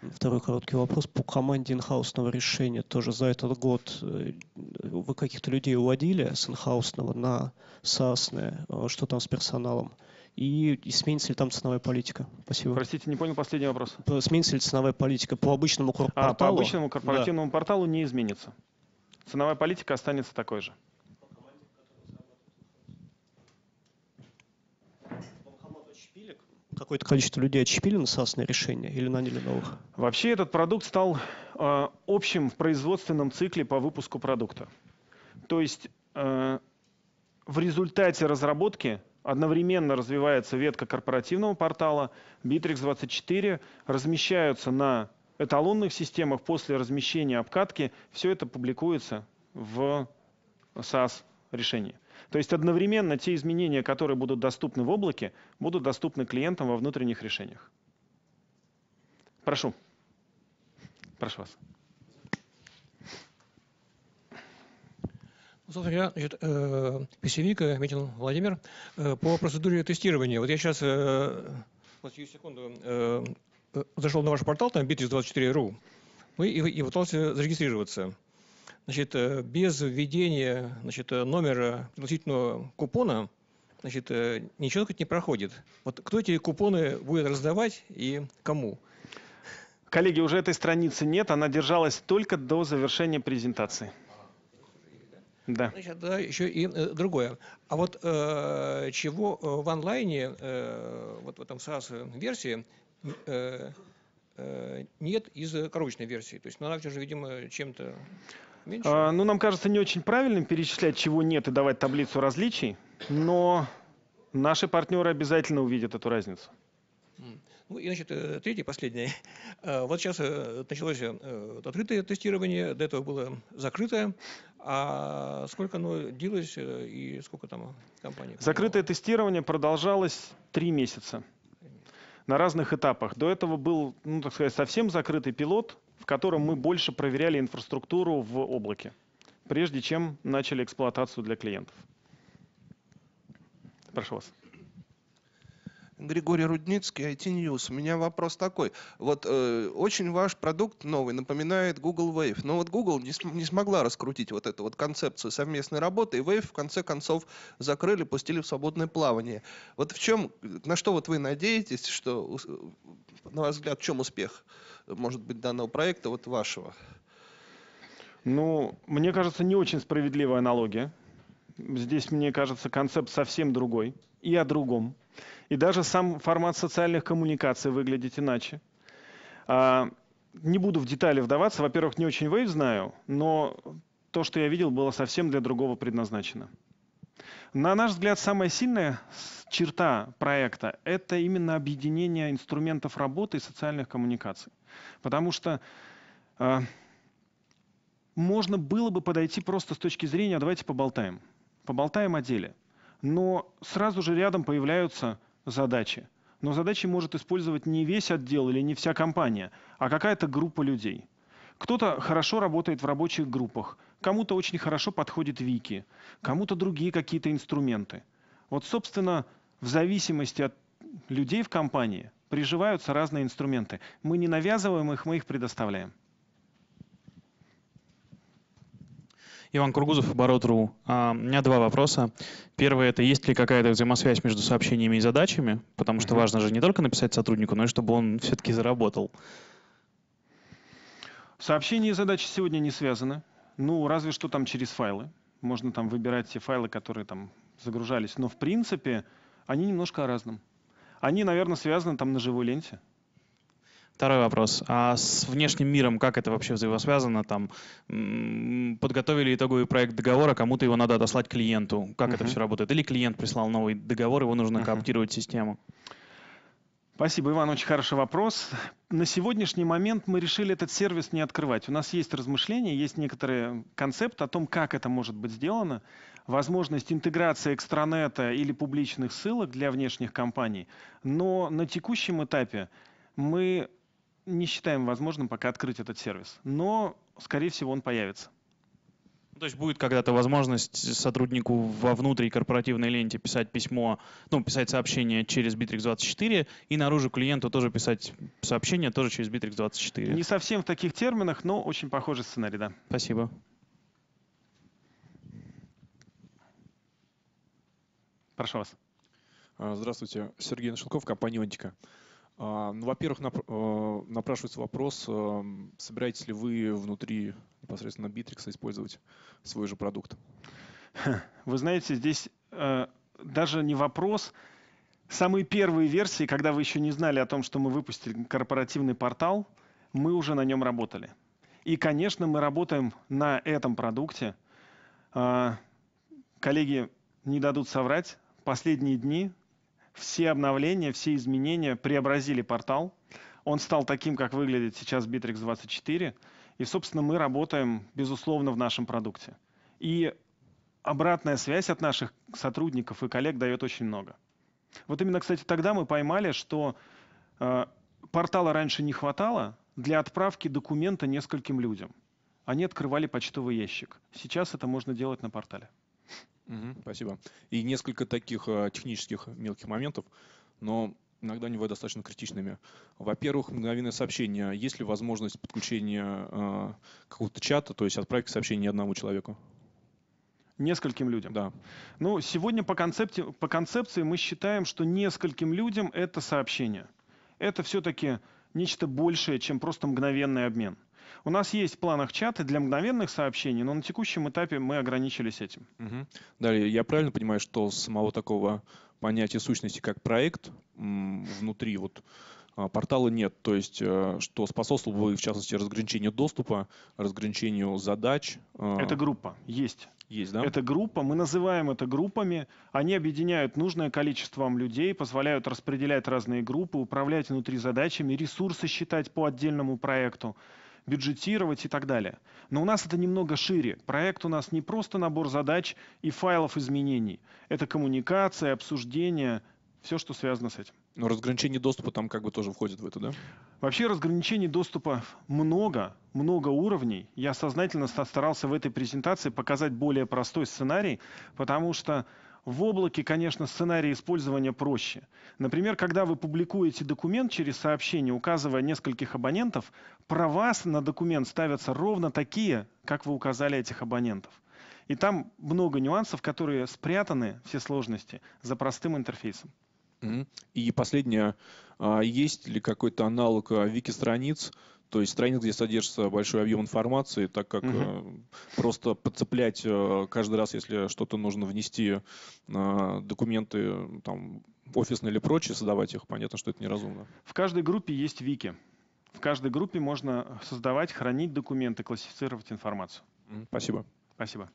Второй короткий вопрос. По команде инхаусного решения тоже за этот год э, вы каких-то людей уводили с инхаусного на САСные? Э, что там с персоналом? и, и сменится ли там ценовая политика? Спасибо. Простите, не понял последний вопрос. Сменится ли ценовая политика по обычному корпоративному А, по обычному корпоративному да. порталу не изменится. Ценовая политика останется такой же. Какое-то количество людей отщепили SaaS решение или наняли новых? Вообще этот продукт стал э, общим в производственном цикле по выпуску продукта. То есть э, в результате разработки одновременно развивается ветка корпоративного портала, Bittrex24, размещаются на эталонных системах, после размещения обкатки, все это публикуется в SaaS решении. То есть одновременно те изменения, которые будут доступны в облаке, будут доступны клиентам во внутренних решениях. Прошу. Прошу вас. Собственно говоря, значит, э, пессимик Митин Владимир э, по процедуре тестирования. Вот я сейчас, э, вот секунду, э, зашел на ваш портал, там bitis24.ru, ну, и, и пытался зарегистрироваться. Значит, э, без введения значит, номера пригласительного купона, значит, э, ничего не проходит. Вот кто эти купоны будет раздавать и кому? Коллеги, уже этой страницы нет, она держалась только до завершения презентации. Да. Значит, да, еще и э, другое. А вот э, чего э, в онлайне, э, вот в этом SaaS-версии, э, э, нет из коробочной версии? То есть ну, она же, видимо, чем-то меньше? А, ну, нам кажется не очень правильным перечислять, чего нет, и давать таблицу различий, но Наши партнеры обязательно увидят эту разницу. Ну и, значит, э, третье, последнее. Э, <laughs> вот сейчас э, началось открытое тестирование, до этого было закрытое. А сколько оно длилось и сколько там компаний? Закрытое тестирование продолжалось три месяца на разных этапах. До этого был, ну, так сказать, совсем закрытый пилот, в котором мы больше проверяли инфраструктуру в облаке, прежде чем начали эксплуатацию для клиентов. Прошу вас. Григорий Рудницкий, IT News. У меня вопрос такой. Вот э, очень ваш продукт новый напоминает Google Wave, но вот Google не, см- не смогла раскрутить вот эту вот концепцию совместной работы, и Wave в конце концов закрыли, пустили в свободное плавание. Вот в чем, на что вот вы надеетесь, что, на ваш взгляд, в чем успех может быть данного проекта, вот вашего? Ну, мне кажется, не очень справедливая аналогия. Здесь, мне кажется, концепт совсем другой и о другом. И даже сам формат социальных коммуникаций выглядит иначе. А, не буду в детали вдаваться. Во-первых, не очень Wave знаю, но то, что я видел, было совсем для другого предназначено. На наш взгляд, самая сильная черта проекта – это именно объединение инструментов работы и социальных коммуникаций. Потому что э, можно было бы подойти просто с точки зрения «давайте поболтаем». Поболтаем о деле. Но сразу же рядом появляются задачи. Но задачи может использовать не весь отдел или не вся компания, а какая-то группа людей. Кто-то хорошо работает в рабочих группах, кому-то очень хорошо подходит вики, кому-то другие какие-то инструменты. Вот, собственно, в зависимости от людей в компании приживаются разные инструменты. Мы не навязываем их, мы их предоставляем. Иван Кургузов, Оборот.ру. А, у меня два вопроса. Первый – это есть ли какая-то взаимосвязь между сообщениями и задачами? Потому что важно же не только написать сотруднику, но и чтобы он все-таки заработал. Сообщения и задачи сегодня не связаны. Ну, разве что там через файлы. Можно там выбирать те файлы, которые там загружались. Но в принципе они немножко о разном. Они, наверное, связаны там на живой ленте. Второй вопрос. А с внешним миром как это вообще взаимосвязано? Там подготовили итоговый проект договора, кому-то его надо отослать клиенту. Как uh-huh. это все работает? Или клиент прислал новый договор, его нужно uh-huh. кооптировать в систему? Спасибо, Иван, очень хороший вопрос. На сегодняшний момент мы решили этот сервис не открывать. У нас есть размышления, есть некоторый концепт о том, как это может быть сделано. Возможность интеграции экстранета или публичных ссылок для внешних компаний. Но на текущем этапе мы не считаем возможным пока открыть этот сервис, но, скорее всего, он появится. То есть будет когда-то возможность сотруднику во внутренней корпоративной ленте писать письмо, ну, писать сообщение через Bittrex24 и наружу клиенту тоже писать сообщение тоже через Bittrex24. Не совсем в таких терминах, но очень похожий сценарий, да. Спасибо. Прошу вас. А, здравствуйте. Сергей Нашелков, компания «Онтика». А, ну, во-первых, э, напрашивается вопрос, э, собираетесь ли вы внутри непосредственно Bittrex использовать свой же продукт? <laughs> Вы знаете, здесь э, даже не вопрос. Самые первые версии, когда вы еще не знали о том, что мы выпустили корпоративный портал, мы уже на нем работали. И, конечно, мы работаем на этом продукте. Коллеги не дадут соврать. Последние дни все обновления, все изменения преобразили портал. Он стал таким, как выглядит сейчас Bittrex 24. И, собственно, мы работаем, безусловно, в нашем продукте. И обратная связь от наших сотрудников и коллег дает очень много. Вот именно, кстати, тогда мы поймали, что э, портала раньше не хватало для отправки документа нескольким людям. Они открывали почтовый ящик. Сейчас это можно делать на портале. Угу, спасибо. И несколько таких э, технических мелких моментов, но иногда они бывают достаточно критичными. Во-первых, мгновенное сообщение. Есть ли возможность подключения э, какого-то чата, то есть отправить сообщение одному человеку? Нескольким людям. Да. Ну, сегодня по, концепте, по концепции мы считаем, что нескольким людям это сообщение. Это все-таки нечто большее, чем просто мгновенный обмен. У нас есть в планах чаты для мгновенных сообщений, но на текущем этапе мы ограничились этим. Угу. Далее, я правильно понимаю, что самого такого понятия сущности как проект внутри вот а, портала нет, то есть э, что способствовало бы, в частности, разграничению доступа, разграничению задач. Э, Это группа, есть. Есть, да? Это группа, мы называем это группами, они объединяют нужное количество вам людей, позволяют распределять разные группы, управлять внутри задачами, ресурсы считать по отдельному проекту, бюджетировать и так далее. Но у нас это немного шире. Проект у нас не просто набор задач и файлов изменений. Это коммуникация, обсуждение, все, что связано с этим. Но разграничение доступа там как бы тоже входит в это, да? Вообще разграничений доступа много, много уровней. Я сознательно старался в этой презентации показать более простой сценарий, потому что в облаке, конечно, сценарий использования проще. Например, когда вы публикуете документ через сообщение, указывая нескольких абонентов, про вас на документ ставятся ровно такие, как вы указали этих абонентов. И там много нюансов, которые спрятаны, все сложности, за простым интерфейсом. И последнее, а, есть ли какой-то аналог а, вики-страниц, то есть страниц, где содержится большой объем информации, так как угу. просто подцеплять каждый раз, если что-то нужно внести, документы там, офисные или прочие, создавать их, понятно, что это неразумно. В каждой группе есть вики. В каждой группе можно создавать, хранить документы, классифицировать информацию. Спасибо. Спасибо.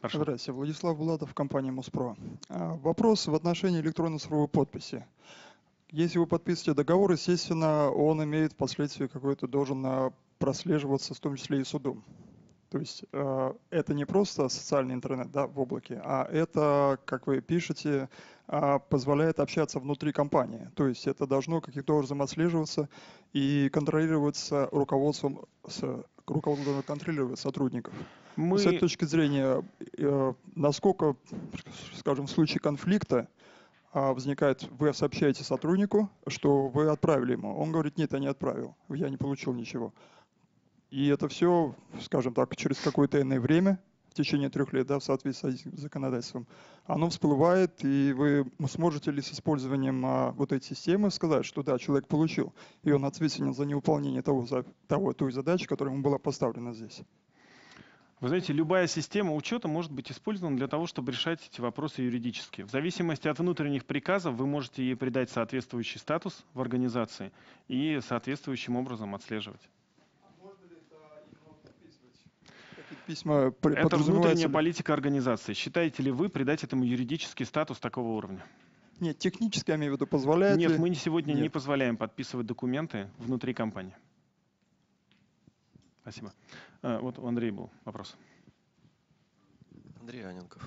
Прошу. Здравствуйте, Владислав Булатов, компания Муспро. А, вопрос в отношении электронной цифровой подписи. Если вы подписываете договор, естественно, он имеет впоследствии какой-то, должен а, прослеживаться, в том числе и судом. То есть э, это не просто социальный интернет да, в облаке, а это, как вы пишете, э, позволяет общаться внутри компании. То есть это должно каким-то образом отслеживаться и контролироваться руководством, с, руководством контролировать сотрудников. Мы... С этой точки зрения, э, насколько, скажем, в случае конфликта э, возникает, вы сообщаете сотруднику, что вы отправили ему. Он говорит, нет, я не отправил, я не получил ничего. И это все, скажем так, через какое-то иное время, в течение трех лет, да, в соответствии с законодательством, оно всплывает, и вы сможете ли с использованием а, вот этой системы сказать, что да, человек получил, и он ответственен за невыполнение того, за, того той задачи, которая ему была поставлена здесь. Вы знаете, любая система учета может быть использована для того, чтобы решать эти вопросы юридически. В зависимости от внутренних приказов вы можете ей придать соответствующий статус в организации и соответствующим образом отслеживать. Письма Это внутренняя политика организации. Считаете ли вы придать этому юридический статус такого уровня? Нет, технически, я имею в виду, позволяет Нет, ли? мы сегодня Нет. не позволяем подписывать документы внутри компании. Спасибо. А, вот у Андрея был вопрос. Андрей Аненков.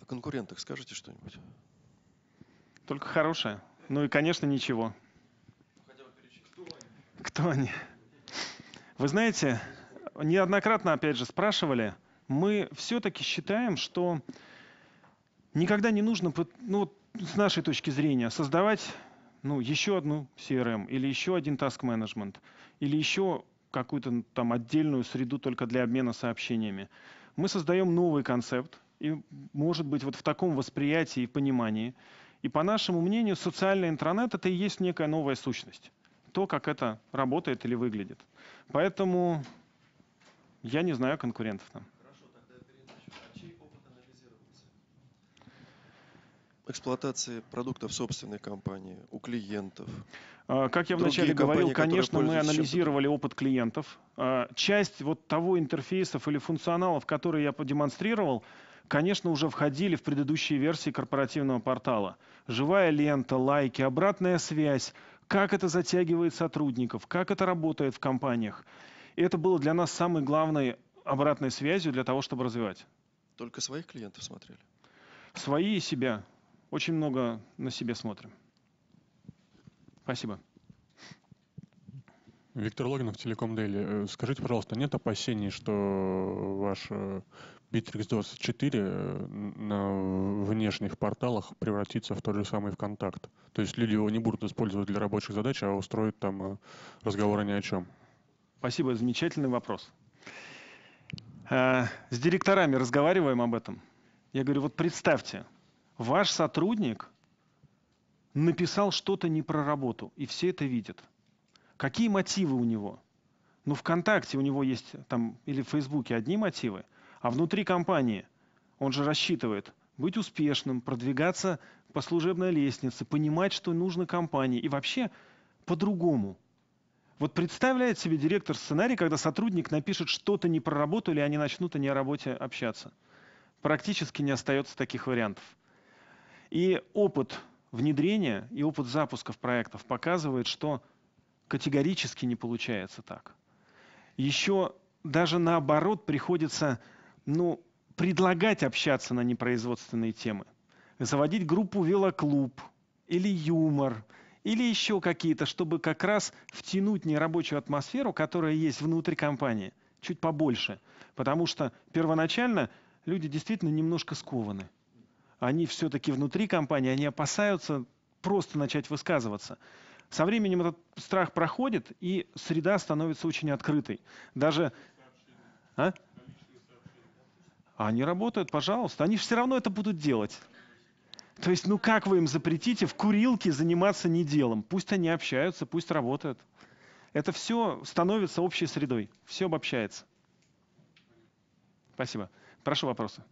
О конкурентах скажете что-нибудь? Только хорошее. Ну и, конечно, ничего. Кто они? Вы знаете, неоднократно, опять же, спрашивали, мы все-таки считаем, что никогда не нужно, ну, с нашей точки зрения, создавать ну, еще одну CRM или еще один task management или еще какую-то там отдельную среду только для обмена сообщениями. Мы создаем новый концепт, и может быть вот в таком восприятии и понимании. И по нашему мнению, социальный интернет это и есть некая новая сущность. То, как это работает или выглядит. Поэтому я не знаю конкурентов там. Хорошо, тогда а чей опыт анализировался? Эксплуатации продуктов собственной компании, у клиентов. А, как я вначале говорил, конечно, мы анализировали опыт клиентов. А, часть вот того интерфейсов или функционалов, которые я продемонстрировал, конечно, уже входили в предыдущие версии корпоративного портала. Живая лента, лайки, обратная связь, как это затягивает сотрудников, как это работает в компаниях. И это было для нас самой главной обратной связью для того, чтобы развивать. Только своих клиентов смотрели? Свои и себя. Очень много на себе смотрим. Спасибо. Виктор Логинов, Телеком Дели. Э, скажите, пожалуйста, нет опасений, что ваш э, Bittrex 24 э, на внешних порталах превратится в тот же самый ВКонтакт? То есть люди его не будут использовать для рабочих задач, а устроят там разговоры ни о чем. Спасибо, замечательный вопрос. Э, с директорами разговариваем об этом. Я говорю, вот представьте, ваш сотрудник написал что-то не про работу, и все это видят. Какие мотивы у него? Ну, ВКонтакте у него есть там, или в Фейсбуке одни мотивы, а внутри компании он же рассчитывает быть успешным, продвигаться по служебной лестнице, понимать, что нужно компании, и вообще по-другому – Вот представляет себе директор сценарий, когда сотрудник напишет что-то не про работу, или они начнут не о работе общаться. Практически не остается таких вариантов. И опыт внедрения и опыт запусков проектов показывает, что категорически не получается так. Еще даже наоборот приходится ну, предлагать общаться на непроизводственные темы. Заводить группу велоклуб или юмор, или еще какие-то, чтобы как раз втянуть нерабочую атмосферу, которая есть внутри компании, чуть побольше. Потому что первоначально люди действительно немножко скованы. Они все-таки внутри компании, они опасаются просто начать высказываться. Со временем этот страх проходит, и среда становится очень открытой. Даже... А? Они работают, пожалуйста. Они все равно это будут делать. То есть, ну как вы им запретите в курилке заниматься не делом? Пусть они общаются, пусть работают. Это все становится общей средой. Все обобщается. Спасибо. Прошу вопросы.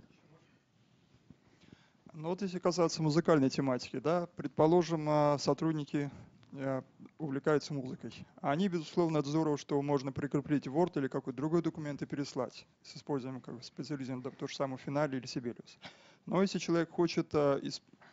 Ну вот если касаться музыкальной тематики, да, предположим, а, сотрудники э, увлекаются музыкой. Они, безусловно, это здорово, что можно прикрепить Word или какой-то другой документ и переслать с использованием как специализированного, то же самое финале или Sibelius. Но если человек хочет а,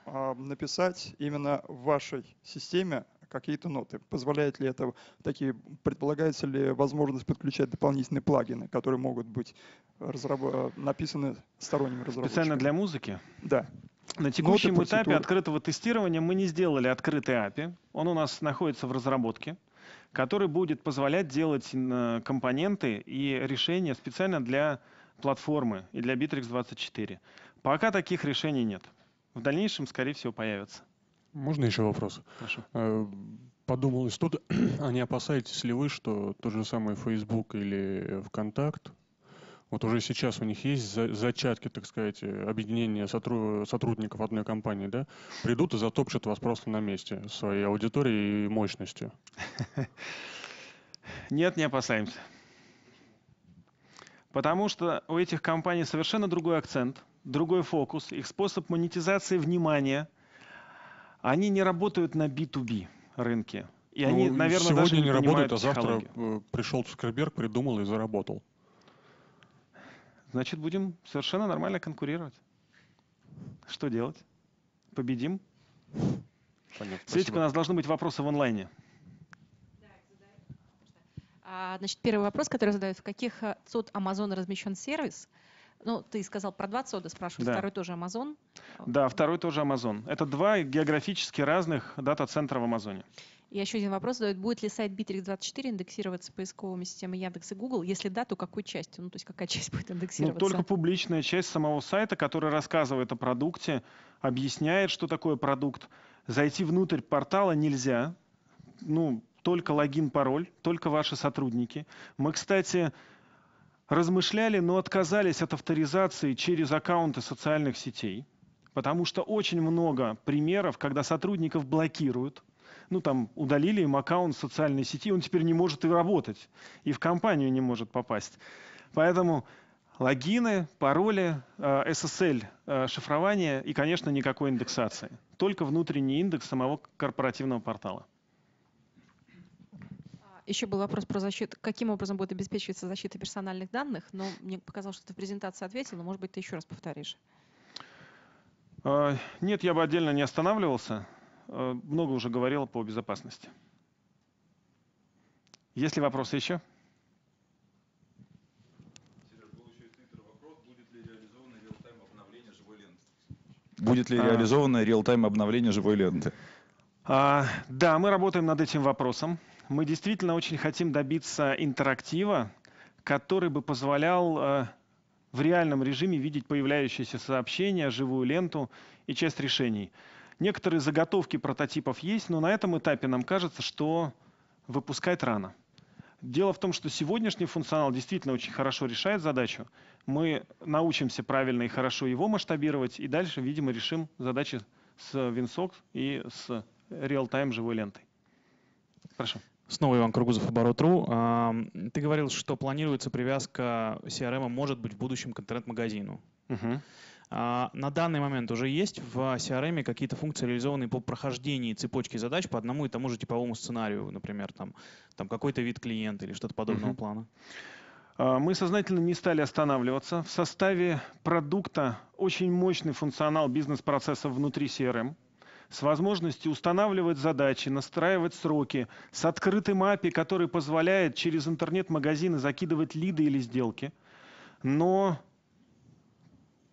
а, написать именно в вашей системе какие-то ноты. Позволяет ли это, такие, предполагается ли возможность подключать дополнительные плагины, которые могут быть разраб... написаны сторонними разработчиками? Специально для музыки? Да. На текущем Ноты, этапе открытого тестирования мы не сделали открытый API. Он у нас находится в разработке, который будет позволять делать э, компоненты и решения специально для платформы и для Bittrex 24. Пока таких решений нет. В дальнейшем, скорее всего, появятся. Можно еще вопрос? Прошу. Э, подумал институт, <clears throat> а не опасаетесь ли вы, что тот же самый Facebook или ВКонтакт, вот уже сейчас у них есть зачатки, так сказать, объединения сотрудников одной компании, да, придут и затопчут вас просто на месте своей аудиторией и мощностью? <laughs> Нет, не опасаемся. Потому что у этих компаний совершенно другой акцент, другой фокус, их способ монетизации внимания. Они не работают на B2B рынке. И ну, они, наверное, сегодня даже не, не работают, а завтра э, пришел Цукерберг, придумал и заработал. Значит, будем совершенно нормально конкурировать. Что делать? Победим? Понятно, Светик, у нас должны быть вопросы в онлайне. А, значит, первый вопрос, который задают. В каких э, ЦОД Амазона размещен сервис? Ну, ты сказал про два ЦОДа, спрашиваю. Да. Второй тоже Амазон? Да, второй тоже Амазон. Это два географически разных дата-центра в Амазоне. И еще один вопрос задают. Будет ли сайт Bittrex24 индексироваться поисковыми системами Яндекс и Google? Если да, то какой частью? Ну, то есть какая <laughs> часть будет индексироваться? Ну, только публичная часть самого сайта, которая рассказывает о продукте, объясняет, что такое продукт. Зайти внутрь портала нельзя. Ну, только логин, пароль, только ваши сотрудники. Мы, кстати, размышляли, но отказались от авторизации через аккаунты социальных сетей, потому что очень много примеров, когда сотрудников блокируют, ну там удалили им аккаунт социальной сети, он теперь не может и работать, и в компанию не может попасть. Поэтому логины, пароли, э, SSL, э, шифрование и, конечно, никакой индексации. Только внутренний индекс самого корпоративного портала. Еще был вопрос про защиту, каким образом будет обеспечиваться защита персональных данных, но мне показалось, что ты в презентации ответил, но, может быть, ты еще раз повторишь. А, нет, я бы отдельно не останавливался. А, много уже говорил по безопасности. Есть ли вопросы еще? Будет ли реализовано реал-тайм обновление живой ленты? А, да, мы работаем над этим вопросом мы действительно очень хотим добиться интерактива, который бы позволял э, в реальном режиме видеть появляющиеся сообщения, живую ленту и часть решений. Некоторые заготовки прототипов есть, но на этом этапе нам кажется, что выпускать рано. Дело в том, что сегодняшний функционал действительно очень хорошо решает задачу. Мы научимся правильно и хорошо его масштабировать, и дальше, видимо, решим задачи с WinSock и с real-time живой лентой. Прошу. Снова Иван Кругузов, Оборот.ру. Ты говорил, что планируется привязка CRM, может быть, в будущем к интернет-магазину. Угу. На данный момент уже есть в CRM какие-то функции, реализованные по прохождении цепочки задач по одному и тому же типовому сценарию, например, там, там какой-то вид клиента или что-то подобного uh-huh. плана? А, мы сознательно не стали останавливаться. В составе продукта очень мощный функционал бизнес-процесса внутри CRM с возможностью устанавливать задачи, настраивать сроки, с открытым API, который позволяет через интернет-магазины закидывать лиды или сделки. Но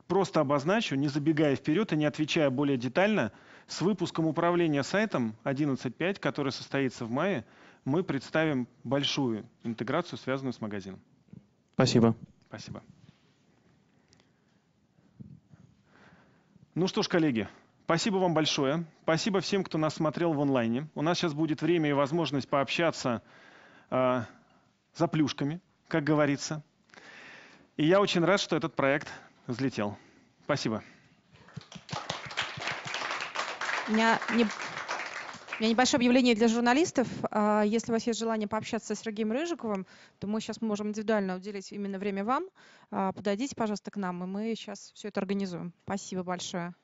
просто обозначу, не забегая вперед и не отвечая более детально, с выпуском управления сайтом 11.5, который состоится в мае, мы представим большую интеграцию, связанную с магазином. Спасибо. Спасибо. Ну что ж, коллеги, Спасибо вам большое. Спасибо всем, кто нас смотрел в онлайне. У нас сейчас будет время и возможность пообщаться э, за плюшками, как говорится. И я очень рад, что этот проект взлетел. Спасибо. У меня, не... у меня небольшое объявление для журналистов. А, если у вас есть желание пообщаться с Сергеем Рыжиковым, то мы сейчас можем индивидуально уделить именно время вам. А, подойдите, пожалуйста, к нам, и мы сейчас все это организуем. Спасибо большое.